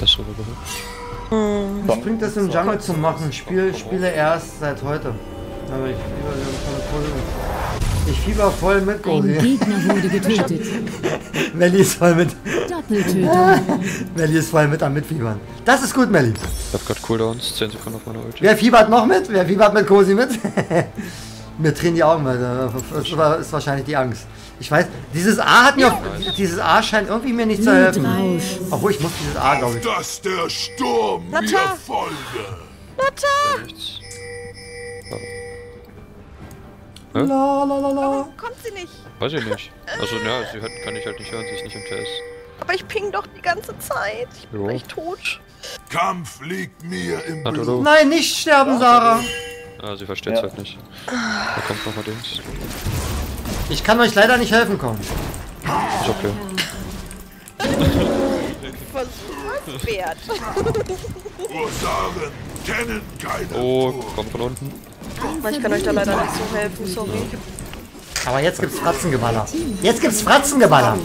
Das rübergeholt. Was bringt es im Jungle zu machen? Spiel, spiele erst seit heute. Aber ich fieber, voll, ich fieber voll mit, Ein. Gegner wurde getötet. Melli ist voll mit. Doppeltötung. Melli ist voll mit am Mitfiebern. Das ist gut, Melli. Ich hab grad Cooldowns, 10 Sekunden auf meiner Ulti. Wer fiebert noch mit? Wer fiebert mit Cosi mit? Mir drehen die Augen, weil das ist wa- ist wahrscheinlich die Angst. Ich weiß, dieses A hat mir auch, dieses A scheint irgendwie mir nicht zu helfen. Obwohl ich muss dieses A, glaube ich. Dass der Sturm mir folge. Nichts. La, la, la, la. Warum kommt sie nicht? Weiß ich nicht. Also, ja, sie hört, kann ich halt nicht hören, sie ist nicht im TS. Aber ich ping doch die ganze Zeit. Ich bin Jo. gleich tot. Kampf liegt mir im Blut. Nein, nicht sterben, Sarah. Ah, sie versteht's Ja. halt nicht. Da kommt nochmal Dings. Ich kann euch leider nicht helfen, komm. Ist okay. Versuch es wert. Ursaren kennen keine Oh, Tod. komm von unten. Ich kann euch da leider nicht so helfen, sorry. Aber jetzt gibt's Fratzengeballer. Jetzt gibt's Fratzengeballer.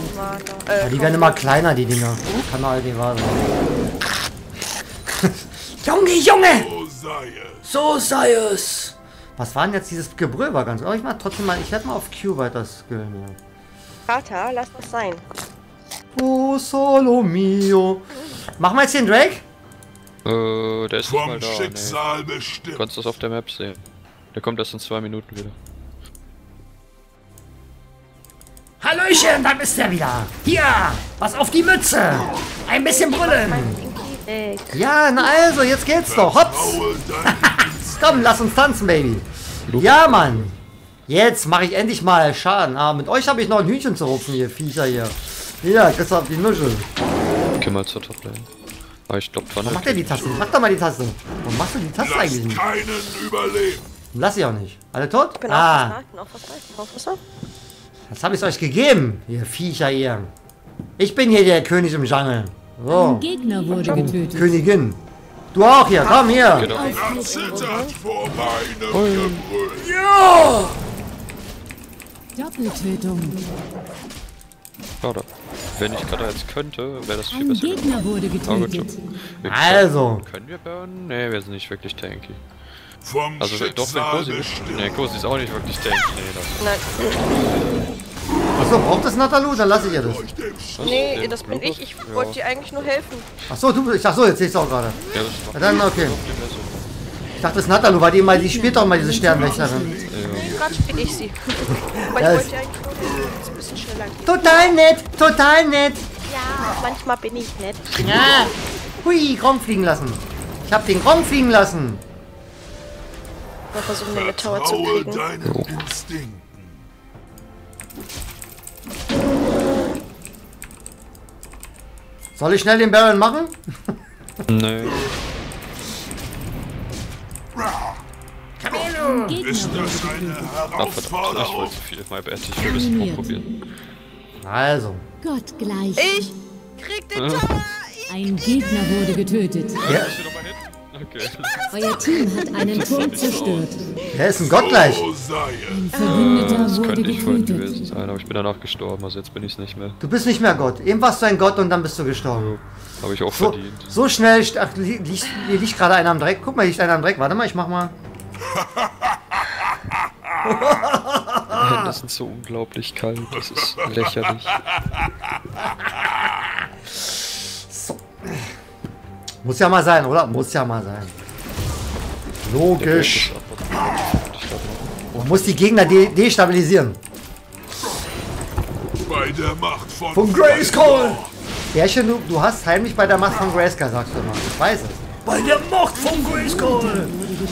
Äh, Ja, die werden immer kleiner, die Dinger. Kann doch halt nicht wahr sein. Junge, Junge! So sei es. So sei es. Was war denn jetzt dieses Gebrüll? War ganz. Oh, ich mach trotzdem mal. Ich werde mal auf Q weiter skillen. Ja. Vater, lass das sein. Oh, solo mio. Machen wir jetzt den Drake? Äh, der ist nicht mal Vom da. Nee. Du kannst das auf der Map sehen. Der kommt erst in zwei Minuten wieder. Hallöchen, da bist er wieder. Hier, was auf die Mütze. Ein bisschen brüllen. Ja, na also, jetzt geht's doch. Hops. Komm, lass uns tanzen, Baby. Ja, Mann. Jetzt mache ich endlich mal Schaden. Ah, mit euch habe ich noch ein Hühnchen zu rupfen, hier, Viecher hier. Hier, kriegst du auf die Nuschel. Geh mal zur Toplane. Aber ich glaube, Tonne. Mach dir die Taste. Mach doch mal die Taste. Warum machst du die Taste eigentlich nicht? keinen überleben. Lass ich auch nicht. Alle tot? Ich bin auch Ah, ich auch was. das habe ich euch gegeben, ihr Viecher, ihr. Ich bin hier der König im Jungle. So, Ein Gegner wurde getötet. Königin. Du auch hier, komm hier. Genau. Zittert vor meinem Ui. Gebrüll. Doppeltötung. Schade. Wenn ich gerade jetzt könnte, wäre das viel Ein besser. Gegner wurde getötet. Also. Können wir burnen? Nee, wir sind nicht wirklich tanky. Vom Also doch, wenn Kosi bestimmt. Nee, Kosi ist auch nicht wirklich tanky. Nee, das Nein, Achso, braucht das Natalu? Dann lasse ich ihr das. Nee, den das bin Bluetooth? ich. Ich Ja. wollte dir eigentlich nur helfen. Achso, du, ich dachte so, jetzt sehe ich es auch gerade. Ja, das ist Ja, dann okay. Ich dachte, das ist Natalu, weil die mal, die spielt doch mal diese Sternwächterin. Nee, gerade bin ich sie. Aber Ja, ich wollte eigentlich nur dass ein bisschen schneller geht. Total nett, total nett. Ja, manchmal bin ich nett. Ja. Hui, Grom fliegen lassen. Ich hab den Grom fliegen lassen. Mal versuchen, den mit Tower zu kriegen. deinen Instinkten. Soll ich schnell den Baron machen? Gegner Ist das eine. Ich Herausforderung? wollte zu viel. My bad. Ich will ein bisschen rumprobieren. Also. Gott gleich. Ich krieg den Tower! Ein Gegner wurde getötet. Ja, Okay. Euer Team hat einen Turm zerstört. er ist ein Gott gleich. So. Ein Verbündeter Das wurde könnte ich vorhin getötet. gewesen sein, aber ich bin danach gestorben, also jetzt bin ich es nicht mehr. Du bist nicht mehr Gott. Eben warst du ein Gott und dann bist du gestorben. Habe ich auch So, verdient. so schnell. Ach, li- liegt, hier liegt gerade einer am Dreck. Guck mal, hier liegt einer am Dreck. Warte mal, ich mach mal. Das ist so unglaublich kalt, das ist lächerlich. Muss ja mal sein, oder? Muss ja mal sein. Logisch. Man muss die Gegner de destabilisieren. Bei der Macht von, Von Grayskull! Bärchen, du, du hast heimlich bei der Macht von Grayskull, sagst du immer. Ich weiß es. Bei der Macht von Grayskull!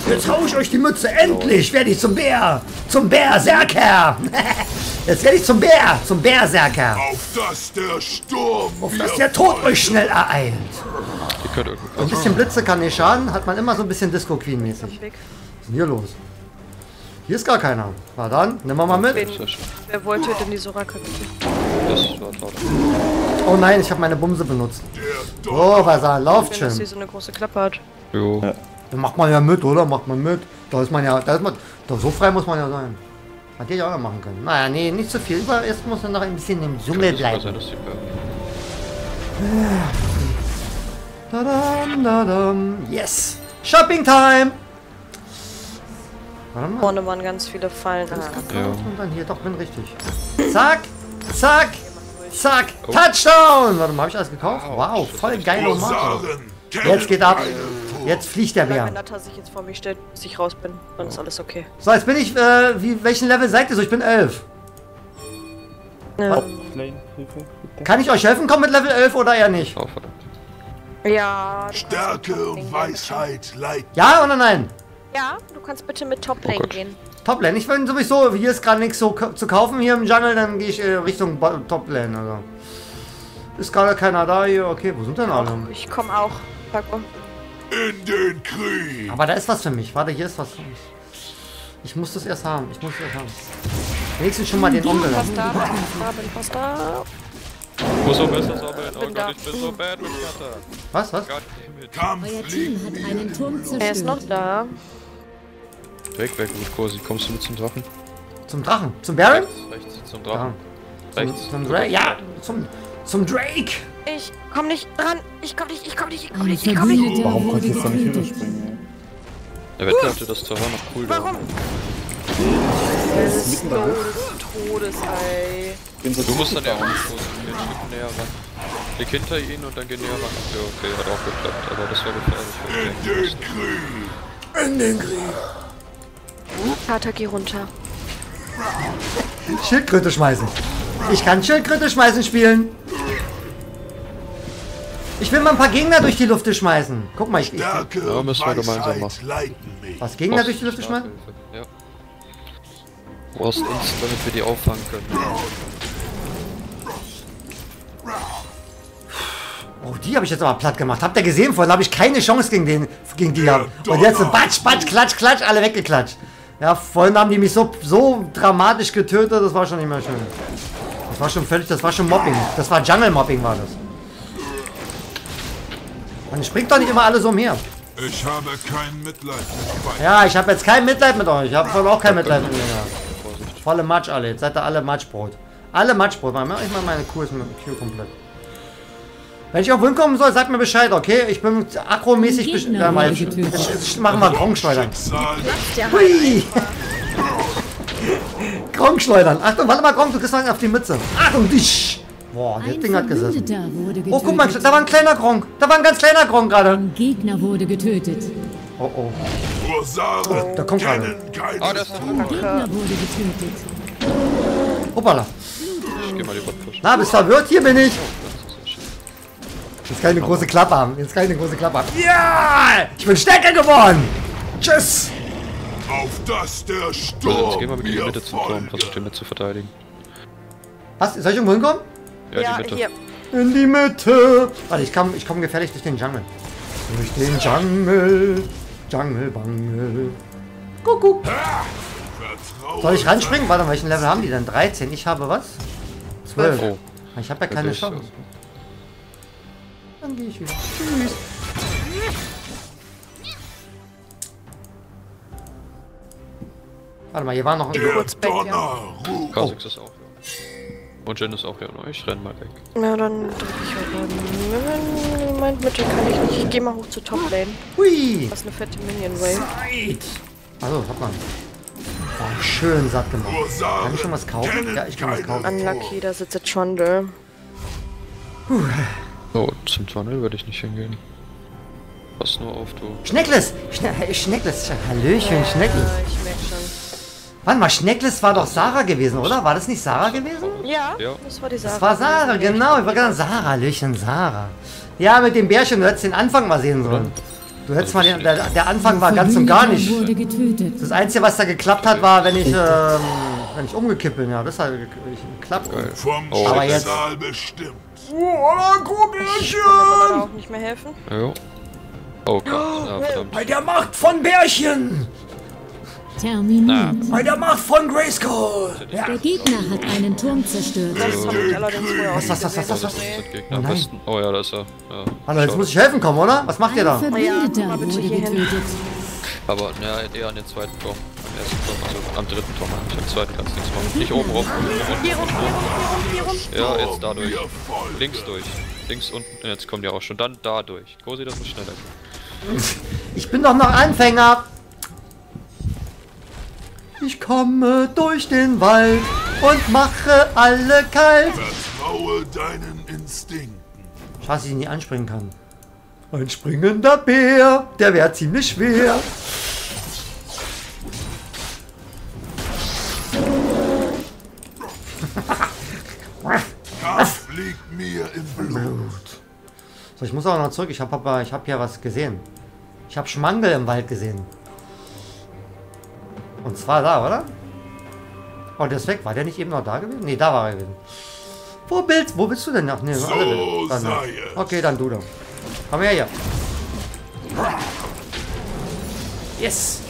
Jetzt hau ich euch die Mütze. Endlich werde ich zum Bär. Zum Bärserker. Jetzt werde ich zum Bär. Zum Bärserker. Auf dass der Sturm Auf dass der Tod euch schnell ereilt. Ihr könnt irgendwo Ein bisschen Blitze kann nicht schaden. Hat man immer so ein bisschen Disco Queen mäßig. Weg. Was ist denn hier los? Hier ist gar keiner. Na dann, nehmen wir mal mit. Wen, wer wollte denn die Soraka Das war toll. Oh nein, ich habe meine Bumse benutzt. Oh, Vasal, lauft Wenn das schön. hier so eine große Klappe hat. Jo. Da macht man ja mit, oder? Macht man mit. Da ist man ja, da ist man, doch so frei muss man ja sein. Hat ihr ja auch noch machen können. Naja, nee, nicht so viel. Aber erst muss man noch ein bisschen im Könnte sogar sein, bleiben. dass die Bären- Tadam, tadam. Yes! Shopping time! Warte mal. Vorne waren ganz viele Fallen. Ah. Ja. Und dann hier, doch, bin richtig. Zack, zack, zack, Oh. Touchdown! Warte mal, hab ich alles gekauft? Wow, voll geil Marke. Jetzt geht ab. Jetzt fliegt der Wenn Bär. Natta sich jetzt vor mich stellt, bis ich raus bin, dann ist alles okay. So, jetzt bin ich, äh, wie, welchen Level seid ihr so? Ich bin 11. Ähm. Kann ich euch helfen? Kommt mit Level 11 oder eher nicht? Oh, verdammt. Ja. Stärke und Weisheit leiten. Ja oder nein? Ja, du kannst bitte mit Top Lane Gott. gehen. Toplane. Ich bin sowieso, hier ist gerade nichts so zu kaufen hier im Jungle, dann gehe ich äh, Richtung Toplane. Also. Ist gerade keiner da hier. Okay, wo sind denn alle? Ich komme auch. Paco. In den Krieg. Aber da ist was für mich. Warte, hier ist was für mich. Ich muss das erst haben. Ich muss das erst haben. Wenigstens schon mal den Onkel Fast haben. da, bin fast da, bin fast da. Ich muss so besser sammeln. Oh da. Gott, ich bin so bad mit Cutter. Was, was? Euer Team hat einen Turm Er ist noch zerstört. da. Weg, weg Kosi. Kommst du mit zum Drachen? Zum Drachen. Zum Baron? Rechts, rechts, zum Ja. Drachen. Rechts. Zum, zum Drake. Ja, zum, zum Drake. Ich komm nicht dran. Ich komm nicht, ich komm nicht, ich komm nicht, ich komm nicht. Warum konnte ich jetzt da nicht getötet. rüberspringen? Der Wettler hatte das Terrain noch cool. Warum? Das ist Slow des Todes, ey. Bin so Du musst dann aufstoßen, geh ein Stück näher ran. Klick hinter ihn und dann geh näher ran. Ja, okay, hat auch geklappt, aber das war gefährlich. in den Krieg. Kater, geh runter. Schildkröte schmeißen. Ich kann Schildkröte schmeißen spielen. Ich will mal ein paar Gegner durch die Luft schmeißen. Guck mal, ich, ich Ja, müssen wir gemeinsam machen. was Gegner durch die Luft schmeißen? Ja. Du brauchst uns, damit wir die auffangen können. Oh, die habe ich jetzt aber platt gemacht. Habt ihr gesehen? Vorhin habe ich keine Chance gegen, den, gegen die gehabt. Und jetzt batsch, batsch, klatsch, klatsch, alle weggeklatscht. Ja, vorhin haben die mich so, so dramatisch getötet, das war schon nicht mehr schön. Das war schon völlig, das war schon Mobbing. Das war Jungle Mobbing, war das. Man springt doch nicht immer alle so umher. Ich habe kein Mitleid mit Weib. Ja, ich habe jetzt kein Mitleid mit euch. Ich habe voll auch kein Mitleid mit mir. gehabt. Volle Matsch alle. Jetzt seid ihr alle Matschbrot. Alle Matschbrot. Mach ich mal meine Kuh ist mit dem Q komplett. Wenn ich irgendwo hinkommen soll, sagt mir Bescheid, okay? Ich bin akromäßig besch- Gegner ja, mal, machen wir Der Hui! Gronkschleudern. Achtung, warte mal, Gronk, du kriegst noch einen auf die Mütze. Achtung, dich! Boah, das Ein Ding hat gesessen. Oh, guck mal, da war ein kleiner Gronk. Da war ein ganz kleiner Gronk gerade. Ein Gegner wurde getötet. Oh, oh. Ursaren Da kommt gerade. Ah, der ist Ruhe. Gegner wurde getötet. Hoppala. Ich geh mal die. Na, bist du verwirrt? Hier bin ich. Jetzt kann ich eine große Klappe haben. Jetzt kann ich eine große Klappe haben. Ja! Ich bin stärker geworden. Tschüss. Auf das der Also, jetzt Sturm gehen wir mit in die Mitte zum Turm. Versucht den mit zu verteidigen. Was? Soll ich irgendwo hinkommen? Ja, Ja, die Mitte. hier. In die Mitte. Warte, ich komme ich komm gefährlich durch den Jungle. Durch den Jungle. Jungle, Bangle. Kuckuck. Soll ich ranspringen? Warte, welchen Level haben die denn? 13. Ich habe was? 12. Oh, Ich habe ja keine Chance. Dann gehe ich wieder. Tschüss. Warte mal, hier war noch ein... Der. Donner ruft. Kha'Zix ist auch ja. Und Jin ist auch ja. Ich renn mal weg. Ja, dann drück ich halt mal. Moment, Mitte kann ich nicht. Ich geh mal hoch zur Top-Lane. Hui! Das ist eine fette Minion-Wave. Also, hat man. Oh, schön satt gemacht. Kann ich schon was kaufen? Ja, ich kann was kaufen. Unlucky, da sitzt jetzt Trundle. Oh, zum Tunnel würde ich nicht hingehen. Pass nur auf, du. Schneckles! Schne Schneckles! Hallöchen, Schneckles. Ja, ich merk schon. Warte mal, Schneckles war doch Sarah gewesen, oder? War das nicht Sarah gewesen? Ja, Ja. das war die Sarah. Das war Sarah, genau. Ich war gerade Sarah, Hallöchen, Sarah. Ja, mit dem Bärchen, du hättest den Anfang mal sehen sollen. Du hättest mal den, der, der Anfang war ganz und gar nicht. Das Einzige, was da geklappt hat, war, wenn ich, ähm, wenn ich umgekippt bin. Ja, das hat ge- geklappt. Oh. Aber jetzt- Schicksal bestimmt. Oh, Kann mir da auch nicht mehr helfen. Jo. Oh Gott, ja, verdammt. Bei der Macht von Bärchen! Terminiert. Bei der Macht von Grayskull! Ja. Der Gegner hat einen Turm zerstört. Das habe ich allerdings vorher auch Was, was, was, was, was, was? Gegner Oh nein. besten. Oh ja, da ist er. Ja, Hallo, jetzt muss ich helfen kommen, oder? Was macht ihr Ein da? Verbündeter wurde getötet. Aber ja, eher an den zweiten Turm. Am ersten Turm, also am dritten Turm. Ich am zweiten kannst du nichts machen. Nicht oben rum. Hier rum, hier rum, hier rum, hier rum. Ja, jetzt dadurch. Links durch. Links unten. Jetzt kommen die auch schon. Dann da durch. Gosi, das muss schneller gehen. Ich bin doch noch Anfänger. Ich komme durch den Wald und mache alle kalt. Vertraue deinen Instinkten. Schade, dass ich ihn nicht anspringen kann. Ein springender Bär, der wäre ziemlich schwer. Kampf liegt mir im Blut. So, ich muss auch noch zurück. Ich habe aber, ich habe hier was gesehen. Ich habe Schmangel im Wald gesehen. Und zwar da, oder? Oh, der ist weg. War der nicht eben noch da gewesen? Nee, da war er gewesen. Wo bist, wo bist du denn noch? Nee, So alle. Dann, sei es. okay, dann du doch. Komm her hier. Yes.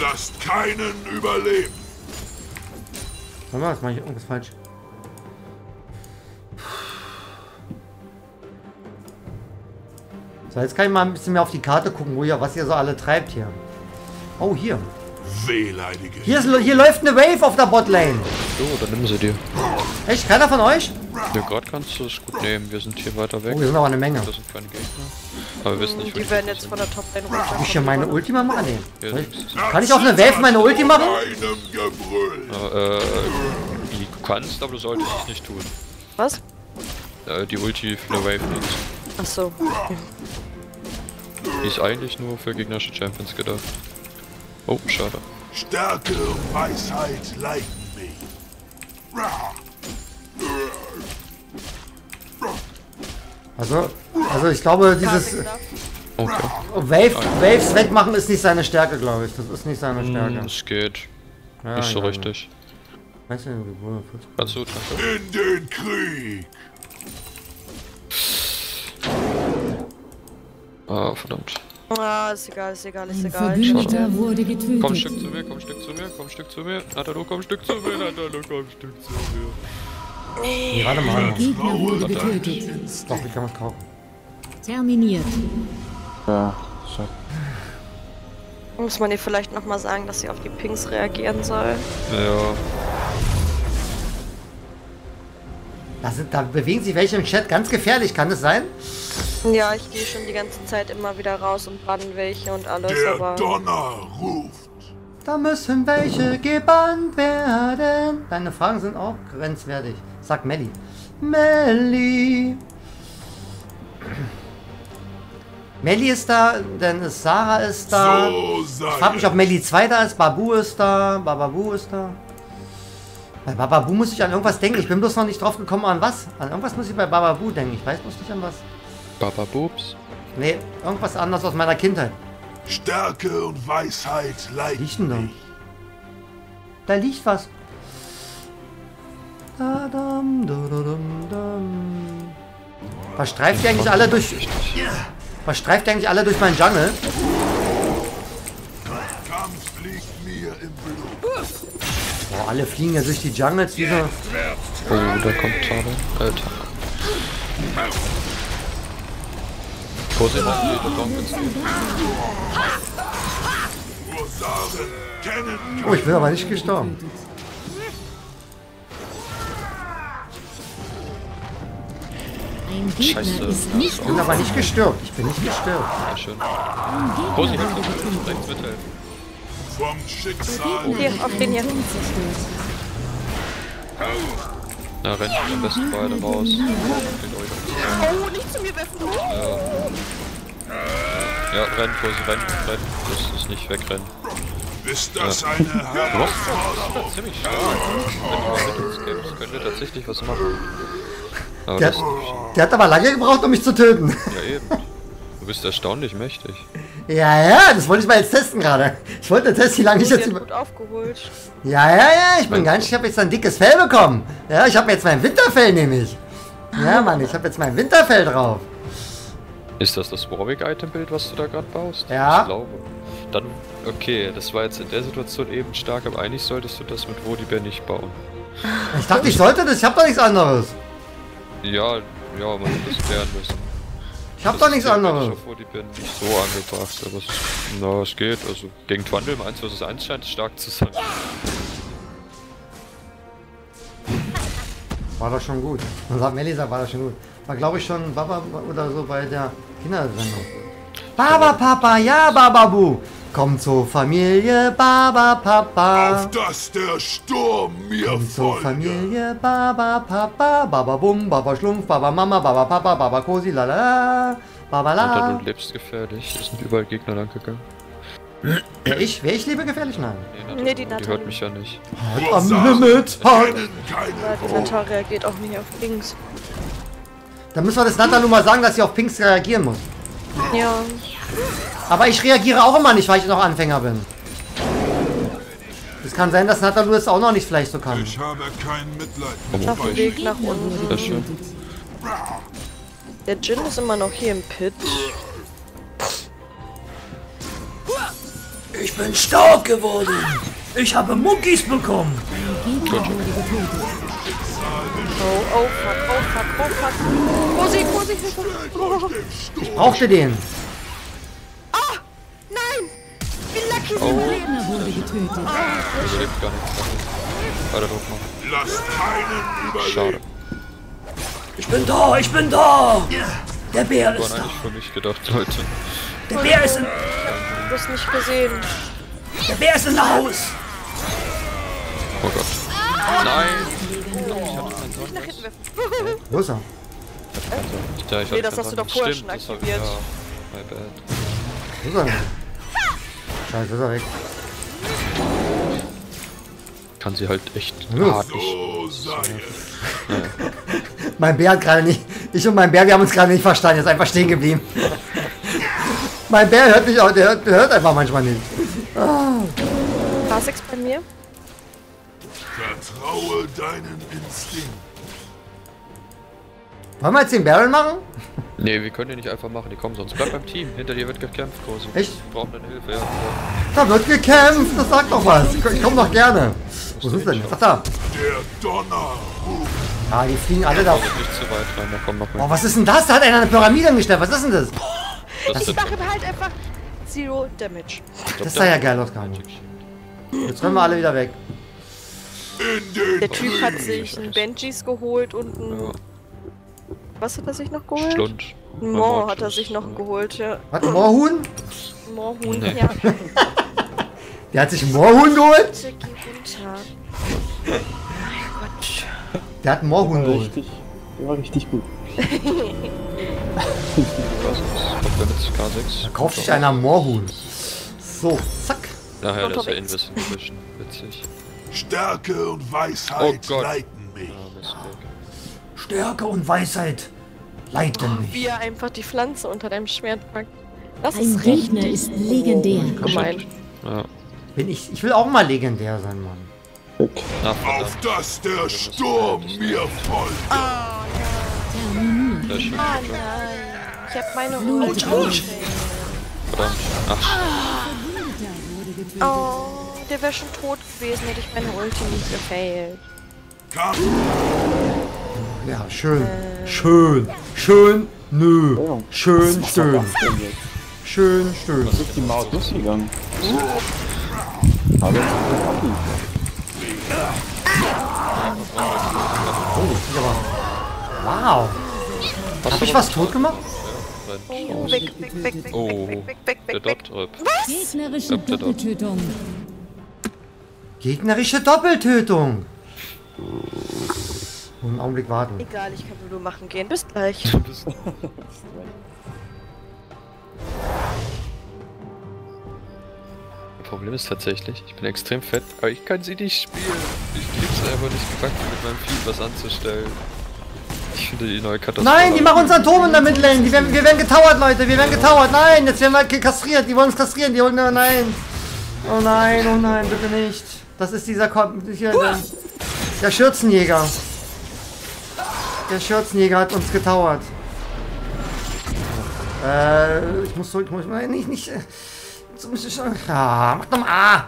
Lasst keinen überleben. Warte mal, jetzt mache ich irgendwas falsch. So, jetzt kann ich mal ein bisschen mehr auf die Karte gucken, wo ihr, was ihr so alle treibt hier. Oh, hier. Wehleidige. Hier, ist, hier läuft eine Wave auf der Botlane. So, dann nimm sie dir. Echt? Keiner von euch? Ja, gerade kannst du es gut nehmen. Wir sind hier weiter weg. Oh, hier sind aber eine Menge. Das sind keine Gegner. Aber wir wissen nicht, Die werden jetzt von der Top-Lane runter. Ich hier meine Ultima machen? Nee. Links. Kann ich auf eine Wave meine Ulti machen? Äh, du kannst, aber du solltest es nicht tun. Was? Äh, die Ulti für eine Wave nutzen. Achso. Die ist eigentlich nur für gegnerische Champions gedacht. Oh, schade. Stärke und Weisheit leiten mich. Also, also ich glaube, dieses Okay. Wave, Waves wegmachen ist nicht seine Stärke, glaube ich. Das ist nicht seine Stärke. Hm, es geht. Ja, Nicht so weiß richtig. Weißt du, wohl- Kannst du, danke. In den Krieg. Ah, verdammt. Ah, ist egal, ist egal, ist Ein egal. Verbündeter wurde getötet. Komm ein Stück zu mir, komm ein Stück zu mir, komm ein Stück zu mir. Natalo, komm ein Stück zu mir, Natalo, komm ein Stück zu mir. Nee, warte mal. Ein Gegner wurde getötet. Doch, ich kann was kaufen. Terminiert. Ja, schade. Muss man ihr vielleicht nochmal sagen, dass sie auf die Pings reagieren soll? Ja, Da, sind, da bewegen sich welche im Chat ganz gefährlich, kann das sein? Ja, ich gehe schon die ganze Zeit immer wieder raus und bann welche und alles, Der aber. Donner ruft. Da müssen welche gebannt werden. Deine Fragen sind auch grenzwertig, sagt Melli. Melli. Melli ist da, dann ist Sarah ist da. So Ich frage mich, ob Melli 2 da ist, Babu ist da, Bababu ist da. Bei Bababu muss ich an irgendwas denken. Ich bin bloß noch nicht drauf gekommen, an was. An irgendwas muss ich bei Bababu denken. Ich weiß bloß nicht an was. Baba Boobs. Nee, irgendwas anderes aus meiner Kindheit. Stärke und Weisheit leiten denn da? Da liegt was. Da, dam, da, da, dam, dam. Was streift ihr eigentlich alle durch. Was streift ihr eigentlich alle durch meinen Jungle? Boah, alle fliegen ja durch die Jungles. Diese. Oh, da kommt Tade. Äh, Vorsicht, die Baum jetzt Ursaren kennen Oh, ich bin aber nicht gestorben. Ein Gegner Scheiße. ist nicht Ich bin aber nicht gestürbt. Ich bin nicht gestürbt. Ja, schön. Vorsicht, rechts mithelfen. vom Schicksal. Hier, auf den hier. Na, rennt am besten beide raus. Oh, nicht zu mir werfen! Ja, rennt, Vorsicht, rennt, rennt. Das ist nicht wegrennen. Ist das eine Herausforderung? Das ist ziemlich stark. Wenn du mal mit uns könnt ihr tatsächlich was machen. Aber Der, das nicht. der hat aber lange gebraucht, um mich zu töten. Ja, eben. Du bist erstaunlich mächtig. Ja, ja, das wollte ich mal jetzt testen gerade. Ich wollte testen, wie lange ich jetzt über. gut aufgeholt. Ja, ja, ja, ich bin ganz. Ich habe jetzt ein dickes Fell bekommen. Ja, ich habe jetzt mein Winterfell nämlich. Ja, Mann, ich habe jetzt mein Winterfell drauf. Ist das das Warwick-Item-Bild, was du da gerade baust? Ja. Ich glaube. Dann, okay, das war jetzt in der Situation eben stark, aber eigentlich solltest du das mit Volibear nicht bauen. Ich dachte, ich sollte das. Ich habe doch nichts anderes. Ja, ja, man hätte das klären müssen. Ich habe Das doch nichts ist theoretisch anderes. auf Volibear nicht so angebracht, aber es, na, es geht. Also gegen Twandel im 1 vs 1 scheint es stark zu sein. War doch schon gut. Sagt Melisa, war das schon gut. War, glaube ich, schon Baba oder so bei der Kindersendung. Baba Papa, ja, Bababu. Komm zur Familie, Baba Papa. Auf dass der Sturm mir Komm zur folge. Familie, Baba Papa. Baba Bum, Baba Schlumpf, Baba Mama, Baba Papa, Baba Cosi, la la la. Baba Alter, du lebst gefährlich. Es sind überall Gegner lang gegangen. Wer ich, wer ich liebe gefährlich? Nein. Nee, die die Natalie. hört mich ja nicht. Am Ursaren Limit. Halt. keine Ja, die. Natal reagiert auch nicht auf Pings. Dann müssen wir das Natalu mal sagen, dass sie auf Pinks reagieren muss. Ja. Aber ich reagiere auch immer nicht, weil ich noch Anfänger bin. Es kann sein, dass Natalu es auch noch nicht vielleicht so kann. Ich habe kein Mitleid mit auf dem. Weg nach unten. Sehr schön. Der Jin ist immer noch hier im Pit. Ich bin stark geworden. Ich habe Muckis bekommen. Oh, oh, fuck, oh, fuck, oh, fuck. Vorsicht, Vorsicht, Hilfe. Oh, Ich brauchte den. Nein! Wie lucky Oh? Gegner wurde getötet. überlebt gar nichts. Weiter Druck machen. Lasst keinen überleben. Schade. Ich bin da, ich bin da. Der Bär ist da. eigentlich für mich gedacht, Leute. Der Bär ist in, Du hast nicht gesehen. der Bär ist in Haus. Oh Gott. Nein! Ich. Nach hinten werfen. Wo ist er? Ja, ich Nee, das hast du doch vorher schon das hab- aktiviert. Ja, my bad. Wo ist er? Scheiße, ist er weg. Kann sie halt echt Los. hart nicht. So es. Mein Bär hat gerade nicht. Ich und mein Bär, wir haben uns gerade nicht verstanden. Er ist einfach stehen geblieben. mein Bär hört mich auch. Der hört, der hört einfach manchmal nicht. Parsix bei mir? Vertraue deinen Instinkt. Wollen wir jetzt den Barrel machen? Nee, wir können die nicht einfach machen, die kommen sonst. Bleib beim Team, hinter dir wird gekämpft, Kosi. Echt? Wir brauchen deine Hilfe, ja. ja. Da wird gekämpft, das sagt doch was. Ich, komm doch gerne. Wo ist denn? Ach da. Der Donner ruft. Ah, die fliegen alle da. Nicht zu weit rein, da kommen noch Oh, mehr. was ist denn das? Da hat einer eine Pyramide hingestellt. Was ist denn das? Das Ich mache halt einfach Zero Damage. Das sah ja geil aus, gar nicht. Jetzt rennen wir alle wieder weg. Der Typ hat sich einen Benjis geholt und einen. Was hat er sich noch geholt? Schlund. Moor hat er sich noch geholt, ja. Hat ein Moorhuhn? Moorhuhn, Nee. ja. Der hat sich ein Moorhuhn geholt? Mein Gott. Der hat ein Moorhuhn geholt. richtig, der war richtig gut. K6? Kauft sich einer ein Moorhuhn. So, zack. Nachher, das ist ja Unterwegs. Invis inzwischen. Witzig. Stärke und Oh Weisheit Gott. leiten mich. Ja. Stärke und Weisheit leiten mich. Wie er einfach die Pflanze unter deinem Schwert packt. Das Ein ist Gegner ist legendär. gemein. Ja. Bin ich, ich will auch mal legendär sein, Mann. Na, Auf dass der Sturm mir folgt. Sehr schön. Ah nein. Ich hab meine rauscht. Verdammt. Ach, Oh, der wäre schon tot gewesen, hätte ich meine Ulti nicht gefailt. Kampf Ja, schön. Schön. Schön. Nö. Schön, jetzt? Schön, schön. Was ist die Maus losgegangen? Aber Oh, ich aber. Wow. Hab ich was tot gemacht? Oh, weg, weg, weg, weg, Oh, weg, weg, weg, der weg, weg. Dot-Rip. Gegnerische. Doppeltötung. Gegnerische Doppeltötung. Einen Augenblick warten. Egal, ich kann Lulu machen gehen. Bis gleich. Problem ist tatsächlich, ich bin extrem fett, aber ich kann sie nicht spielen. Ich krieg's einfach nicht gebacken, mit meinem Vieh was anzustellen. Ich finde die neue Katastrophe. Nein, die machen unseren Turm in der Midlane. Die werden, wir werden getauert, Leute. Wir werden getauert. Nein, jetzt werden wir kastriert. Die wollen uns kastrieren. Die wollen. Oh nein. Oh nein, oh nein, bitte nicht. Das ist dieser Ko hier, der, der Schürzenjäger. Der Schürzenjäger hat uns getauert. Äh, ich muss zurück. Ich muss, nein, nicht, nicht. äh, so muss ich schon. Ah, mach doch mal.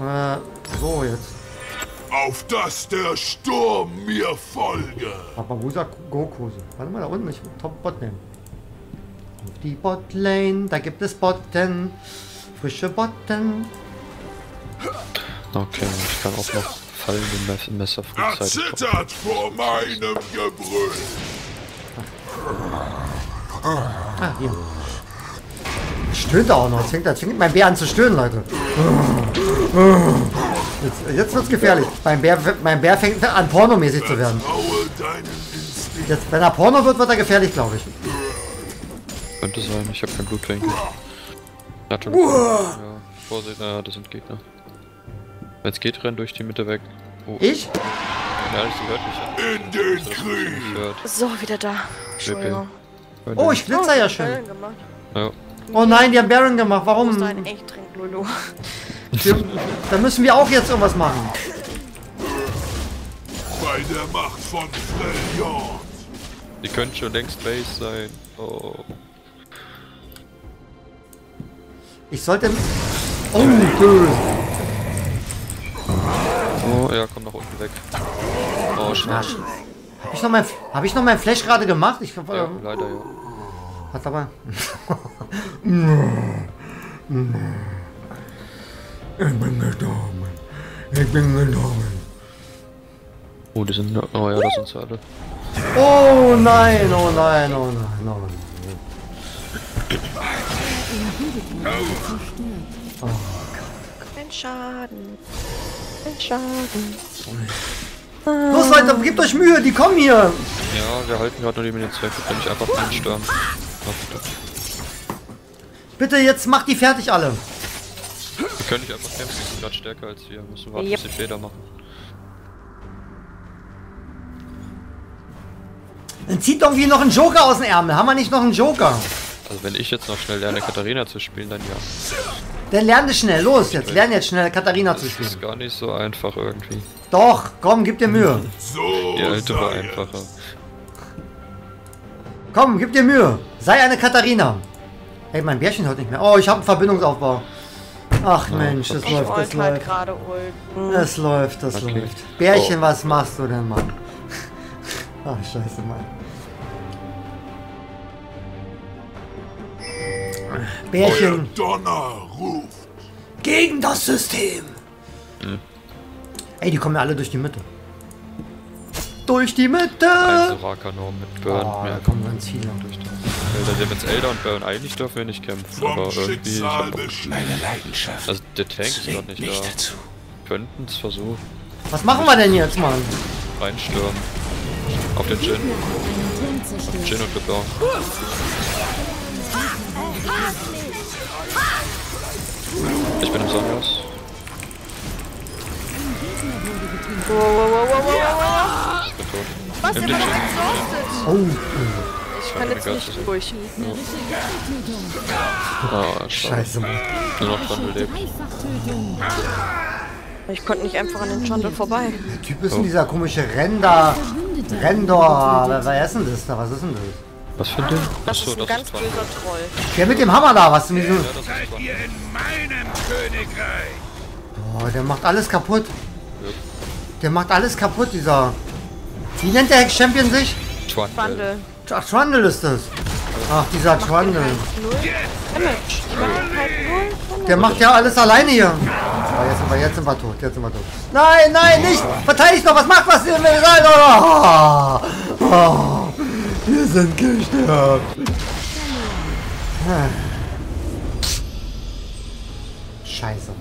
Ah. Äh, so jetzt. auf dass der Sturm mir folge. Bababusa Goku. Warte mal, da unten, ich Top Bot nehmen. Auf die Botlane, da gibt es Botten. Frische Botten. Okay, ich kann auch noch fallende Mess- Messer Er frühzeitig drauf. zittert vor meinem Gebrüll. Ah, hier. Stöhnt er auch noch. Jetzt fängt, jetzt fängt mein Bär an zu stöhnen, Leute. Jetzt, jetzt wird's gefährlich. Mein Bär, mein Bär fängt an, pornomäßig zu werden. Jetzt, wenn er Porno wird, wird er gefährlich, glaube ich. Könnte sein, ich habe kein. Ja, schon ja, Vorsicht, ja, das sind Gegner. Wenn's geht, renn durch die Mitte weg. Oh, Ich? Ja, sie hört mich an. In den Krieg. So, wieder da. Entschuldigung. Oh, ich glitzer ja Oh, schön. Ja, Oh nein, die haben Baron gemacht. Du Warum? musst einen echt trinken, Lulu. Da müssen wir auch jetzt irgendwas machen. Bei der Macht von Freljord. die können schon längst Base sein. Oh. Ich sollte... Oh, böse. Oh, ja, komm nach unten weg. Oh, Ja, schnell. sch- Hab ich noch mein, hab ich noch mein Flash gerade gemacht? Ich hab, Ja, leider ja. hat aber. ich bin gestorben. Ich bin gestorben. Oh, die sind. Oh ja, da sind sie alle. Oh nein, oh nein, oh nein, oh nein. Kein Schaden. Schaden. Los Leute, gebt euch Mühe, die kommen hier. Ja, wir halten gerade nur die. Wir können nicht einfach. Ach, bitte. Jetzt macht die fertig alle. Wir können nicht einfach kämpfen, die sind gerade stärker als wir. Wir müssen warten, Yep. bis sie Feder machen. Dann zieht irgendwie noch einen Joker aus dem Ärmel. Haben wir nicht noch einen Joker? Also wenn ich jetzt noch schnell lerne, Katharina zu spielen, dann ja. Dann lern das schnell. Los, jetzt lern jetzt schnell Katharina zu Das spielen. ist gar nicht so einfach irgendwie. Doch, komm, gib dir Mühe. So Die alte war einfacher. es. Komm, gib dir Mühe. Sei eine Katharina. Ey, mein Bärchen hört nicht mehr. Oh, ich habe einen Verbindungsaufbau. Ach Mensch, das Ich läuft, das halt läuft. Das läuft, das Okay. läuft. Bärchen, Oh. was machst du denn, Mann? Ach, scheiße, Mann. Bärchen, Euer Donner ruft. gegen das System. Hm. Ey, die kommen ja alle durch die Mitte. Durch die Ein Mitte! Soraka-Norm mit Burn. Oh, da ja, kommen ganz viele. durch den. Elder Demons Elder und Burn. Eigentlich dürfen wir nicht kämpfen, Vom aber irgendwie. Ich hab. Meine Leidenschaft also der Tank ist zwingt nicht da. dazu. Könnten es versuchen. Was machen wir denn jetzt, Mann? Reinstürmen. Auf den einen Turm zerstört. Jin und LeBlanc. Ich bin im Sonnenhaus. Wow, wow, wow, wow, wow, wow. Ich bin tot. Was, Nimm der den war Jin. exhausted. Oh, Ich kann jetzt nicht durch. Ah, schade. scheiße, Mann. Nur noch dran belebt. Ich konnte nicht einfach an den Chandel vorbei. Der Typ ist denn dieser komische Render. Rendor. Wer, wer ist denn das da? Was ist denn das? Was für ein Ding? Das Achso, ist ein das ganz ist böser Troll. Der mit dem Hammer da, was. Ja, in meinem Königreich. Oh, der macht alles kaputt. Der macht alles kaputt, dieser. Wie nennt der Hex-Champion sich? Wandel. Ach, Trundle ist das. Ach, dieser Trundle. Der macht ja alles alleine hier. Oh, jetzt, sind wir, jetzt sind wir tot, jetzt sind wir tot. Nein, nein, nicht! Verteidigt doch, was macht was mir? Oh, oh, wir sind gestört. Scheiße.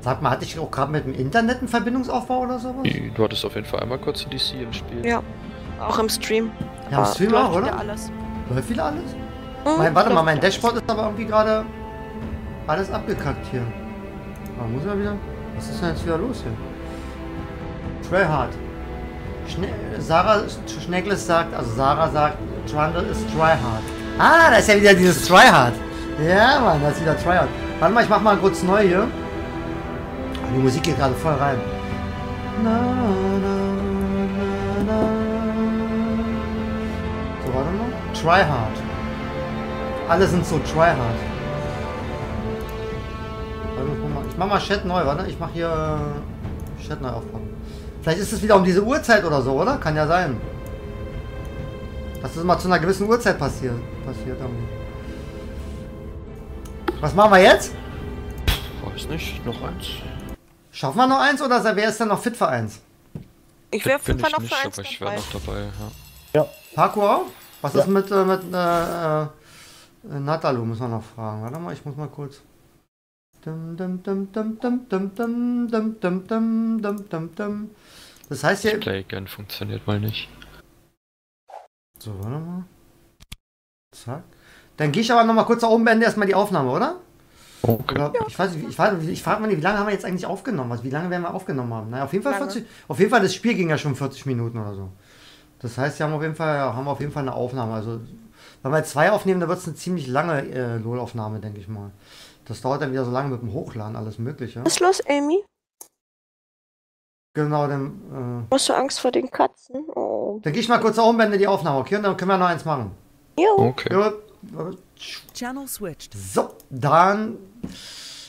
Sag mal, hatte ich auch gerade mit dem Internet einen Verbindungsaufbau oder sowas? Du hattest auf jeden Fall einmal kurz die DC im Spiel. Ja. Auch im Stream. Ja, im Stream auch, oder? Alles. Läuft wieder alles? Mhm, Mein, warte mal, mein Dashboard ist aber irgendwie gerade alles abgekackt hier. Aber muss er wieder. Was ist denn jetzt wieder los hier? Tryhard. Schne Sarah Schneckles sagt, also Sarah sagt, Trundle ist Tryhard. Ah, da ist ja wieder dieses Tryhard. Ja, Mann, da ist wieder Tryhard. Warte mal, ich mach mal kurz neu hier. Ah, Die Musik geht gerade voll rein. Na, na, na. So, warte mal. Tryhard. Alle sind so tryhard. Warte, ich mach mal- Ich mach mal Chat neu, warte. Ich mach hier äh, Chat neu aufbauen. Vielleicht ist es wieder um diese Uhrzeit oder so, oder? Kann ja sein. Dass das mal zu einer gewissen Uhrzeit passiert. Passiert irgendwie. Was machen wir jetzt? Weiß nicht, noch eins. Schaffen wir noch eins oder wer ist denn noch fit für eins? Ich wäre auf jeden Fall ich noch nicht, für eins aber ich wäre noch dabei. Ja. Parkour auch? Was Ja. ist mit, äh, mit äh, äh, Natalu, muss man noch fragen. Warte mal, ich muss mal kurz. Das heißt hier. Play again funktioniert mal nicht. So, warte mal. Zack. Dann gehe ich aber noch mal kurz da oben beende erstmal die Aufnahme, oder? Okay. Oder ich weiß nicht, ich, frage- ich frage mal, nicht, wie lange haben wir jetzt eigentlich aufgenommen? Also, wie lange werden wir aufgenommen haben? Naja, auf jeden Fall Lange. 40. Auf jeden Fall, das Spiel ging ja schon 40 Minuten oder so. Das heißt, wir haben auf jeden Fall, ja, haben auf jeden Fall eine Aufnahme. Also, wenn wir zwei aufnehmen, dann wird es eine ziemlich lange äh, LOL-Aufnahme, denke ich mal. Das dauert dann wieder so lange mit dem Hochladen, alles Mögliche. Was ist los, Amy? Genau, dann, Hast du Angst vor den Katzen? Oh. äh, dann gehe ich mal kurz da oben, beende die Aufnahme, okay? Und dann können wir noch eins machen. Jo. Okay. Ja, Channel switched. So, dann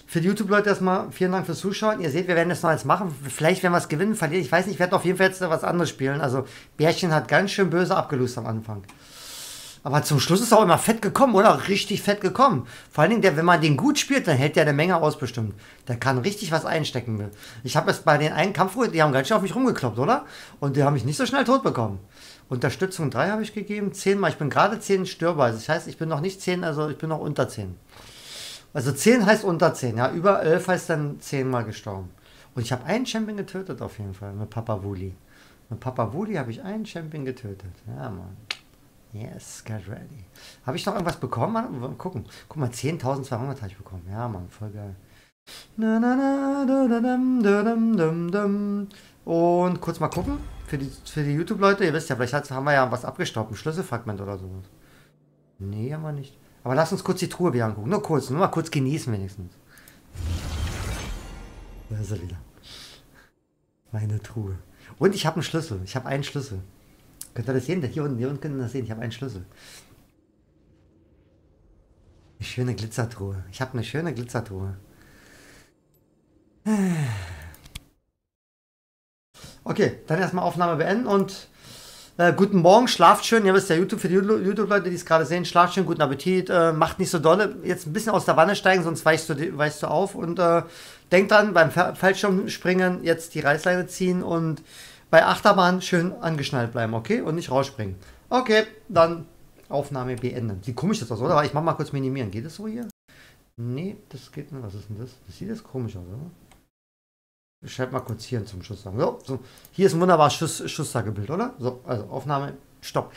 für die YouTube-Leute erstmal vielen Dank fürs Zuschauen. Ihr seht, wir werden das noch eins machen. Vielleicht werden wir es gewinnen, verlieren. Ich weiß nicht, ich werde auf jeden Fall jetzt was anderes spielen. Also, Bärchen hat ganz schön böse abgelöst am Anfang. Aber zum Schluss ist auch immer fett gekommen, oder? Richtig fett gekommen. Vor allen Dingen, der, wenn man den gut spielt, dann hält der eine Menge aus bestimmt. Der kann richtig was einstecken. Ich habe es bei den einen Kampf, die haben ganz schön auf mich rumgekloppt, oder? Und die haben mich nicht so schnell tot bekommen. Unterstützung 3 habe ich gegeben, 10 mal. Ich bin gerade 10 störbar. Das heißt, ich bin noch nicht 10, also ich bin noch unter 10. Also 10 heißt unter 10, ja. Über 11 heißt dann 10 mal gestorben. Und ich habe einen Champion getötet auf jeden Fall, mit Papa Wuli. Mit Papa Wuli habe ich einen Champion getötet. Ja, Mann. Yes, get ready. Habe ich noch irgendwas bekommen? Mal gucken. Guck mal, 10.200 habe ich bekommen. Ja, Mann, voll geil. Und kurz mal gucken. Für die, für die YouTube-Leute, ihr wisst ja, vielleicht haben wir ja was abgestaubt, ein Schlüsselfragment oder sowas. Nee, haben wir nicht. Aber lass uns kurz die Truhe wieder angucken. Nur kurz, nur mal kurz genießen wenigstens. Da ist er wieder. Meine Truhe. Und ich habe einen Schlüssel. Ich habe einen Schlüssel. Könnt ihr das sehen? Hier unten, hier unten könnt ihr das sehen. Ich habe einen Schlüssel. Eine schöne Glitzertruhe. Ich habe eine schöne Glitzertruhe. Okay, dann erstmal Aufnahme beenden und äh, guten Morgen, schlaft schön. Ihr wisst ja, YouTube für die YouTube-Leute, die es gerade sehen, schlaft schön, guten Appetit, äh, macht nicht so dolle. Jetzt ein bisschen aus der Wanne steigen, sonst weichst du, weichst du auf. Und äh, denkt dran, beim Fa- Fallschirmspringen jetzt die Reißleine ziehen und bei Achterbahn schön angeschnallt bleiben, okay? Und nicht rausspringen. Okay, dann Aufnahme beenden. Sieht komisch das aus, oder? Ich mach mal kurz minimieren. Geht das so hier? Nee, das geht nicht. Was ist denn das? Das sieht jetzt komisch aus, oder? Ich schreibe mal kurz hier zum Schuss. So, so. Hier ist ein wunderbares Schuss, Schusstagebild, oder? So, also Aufnahme, stopp.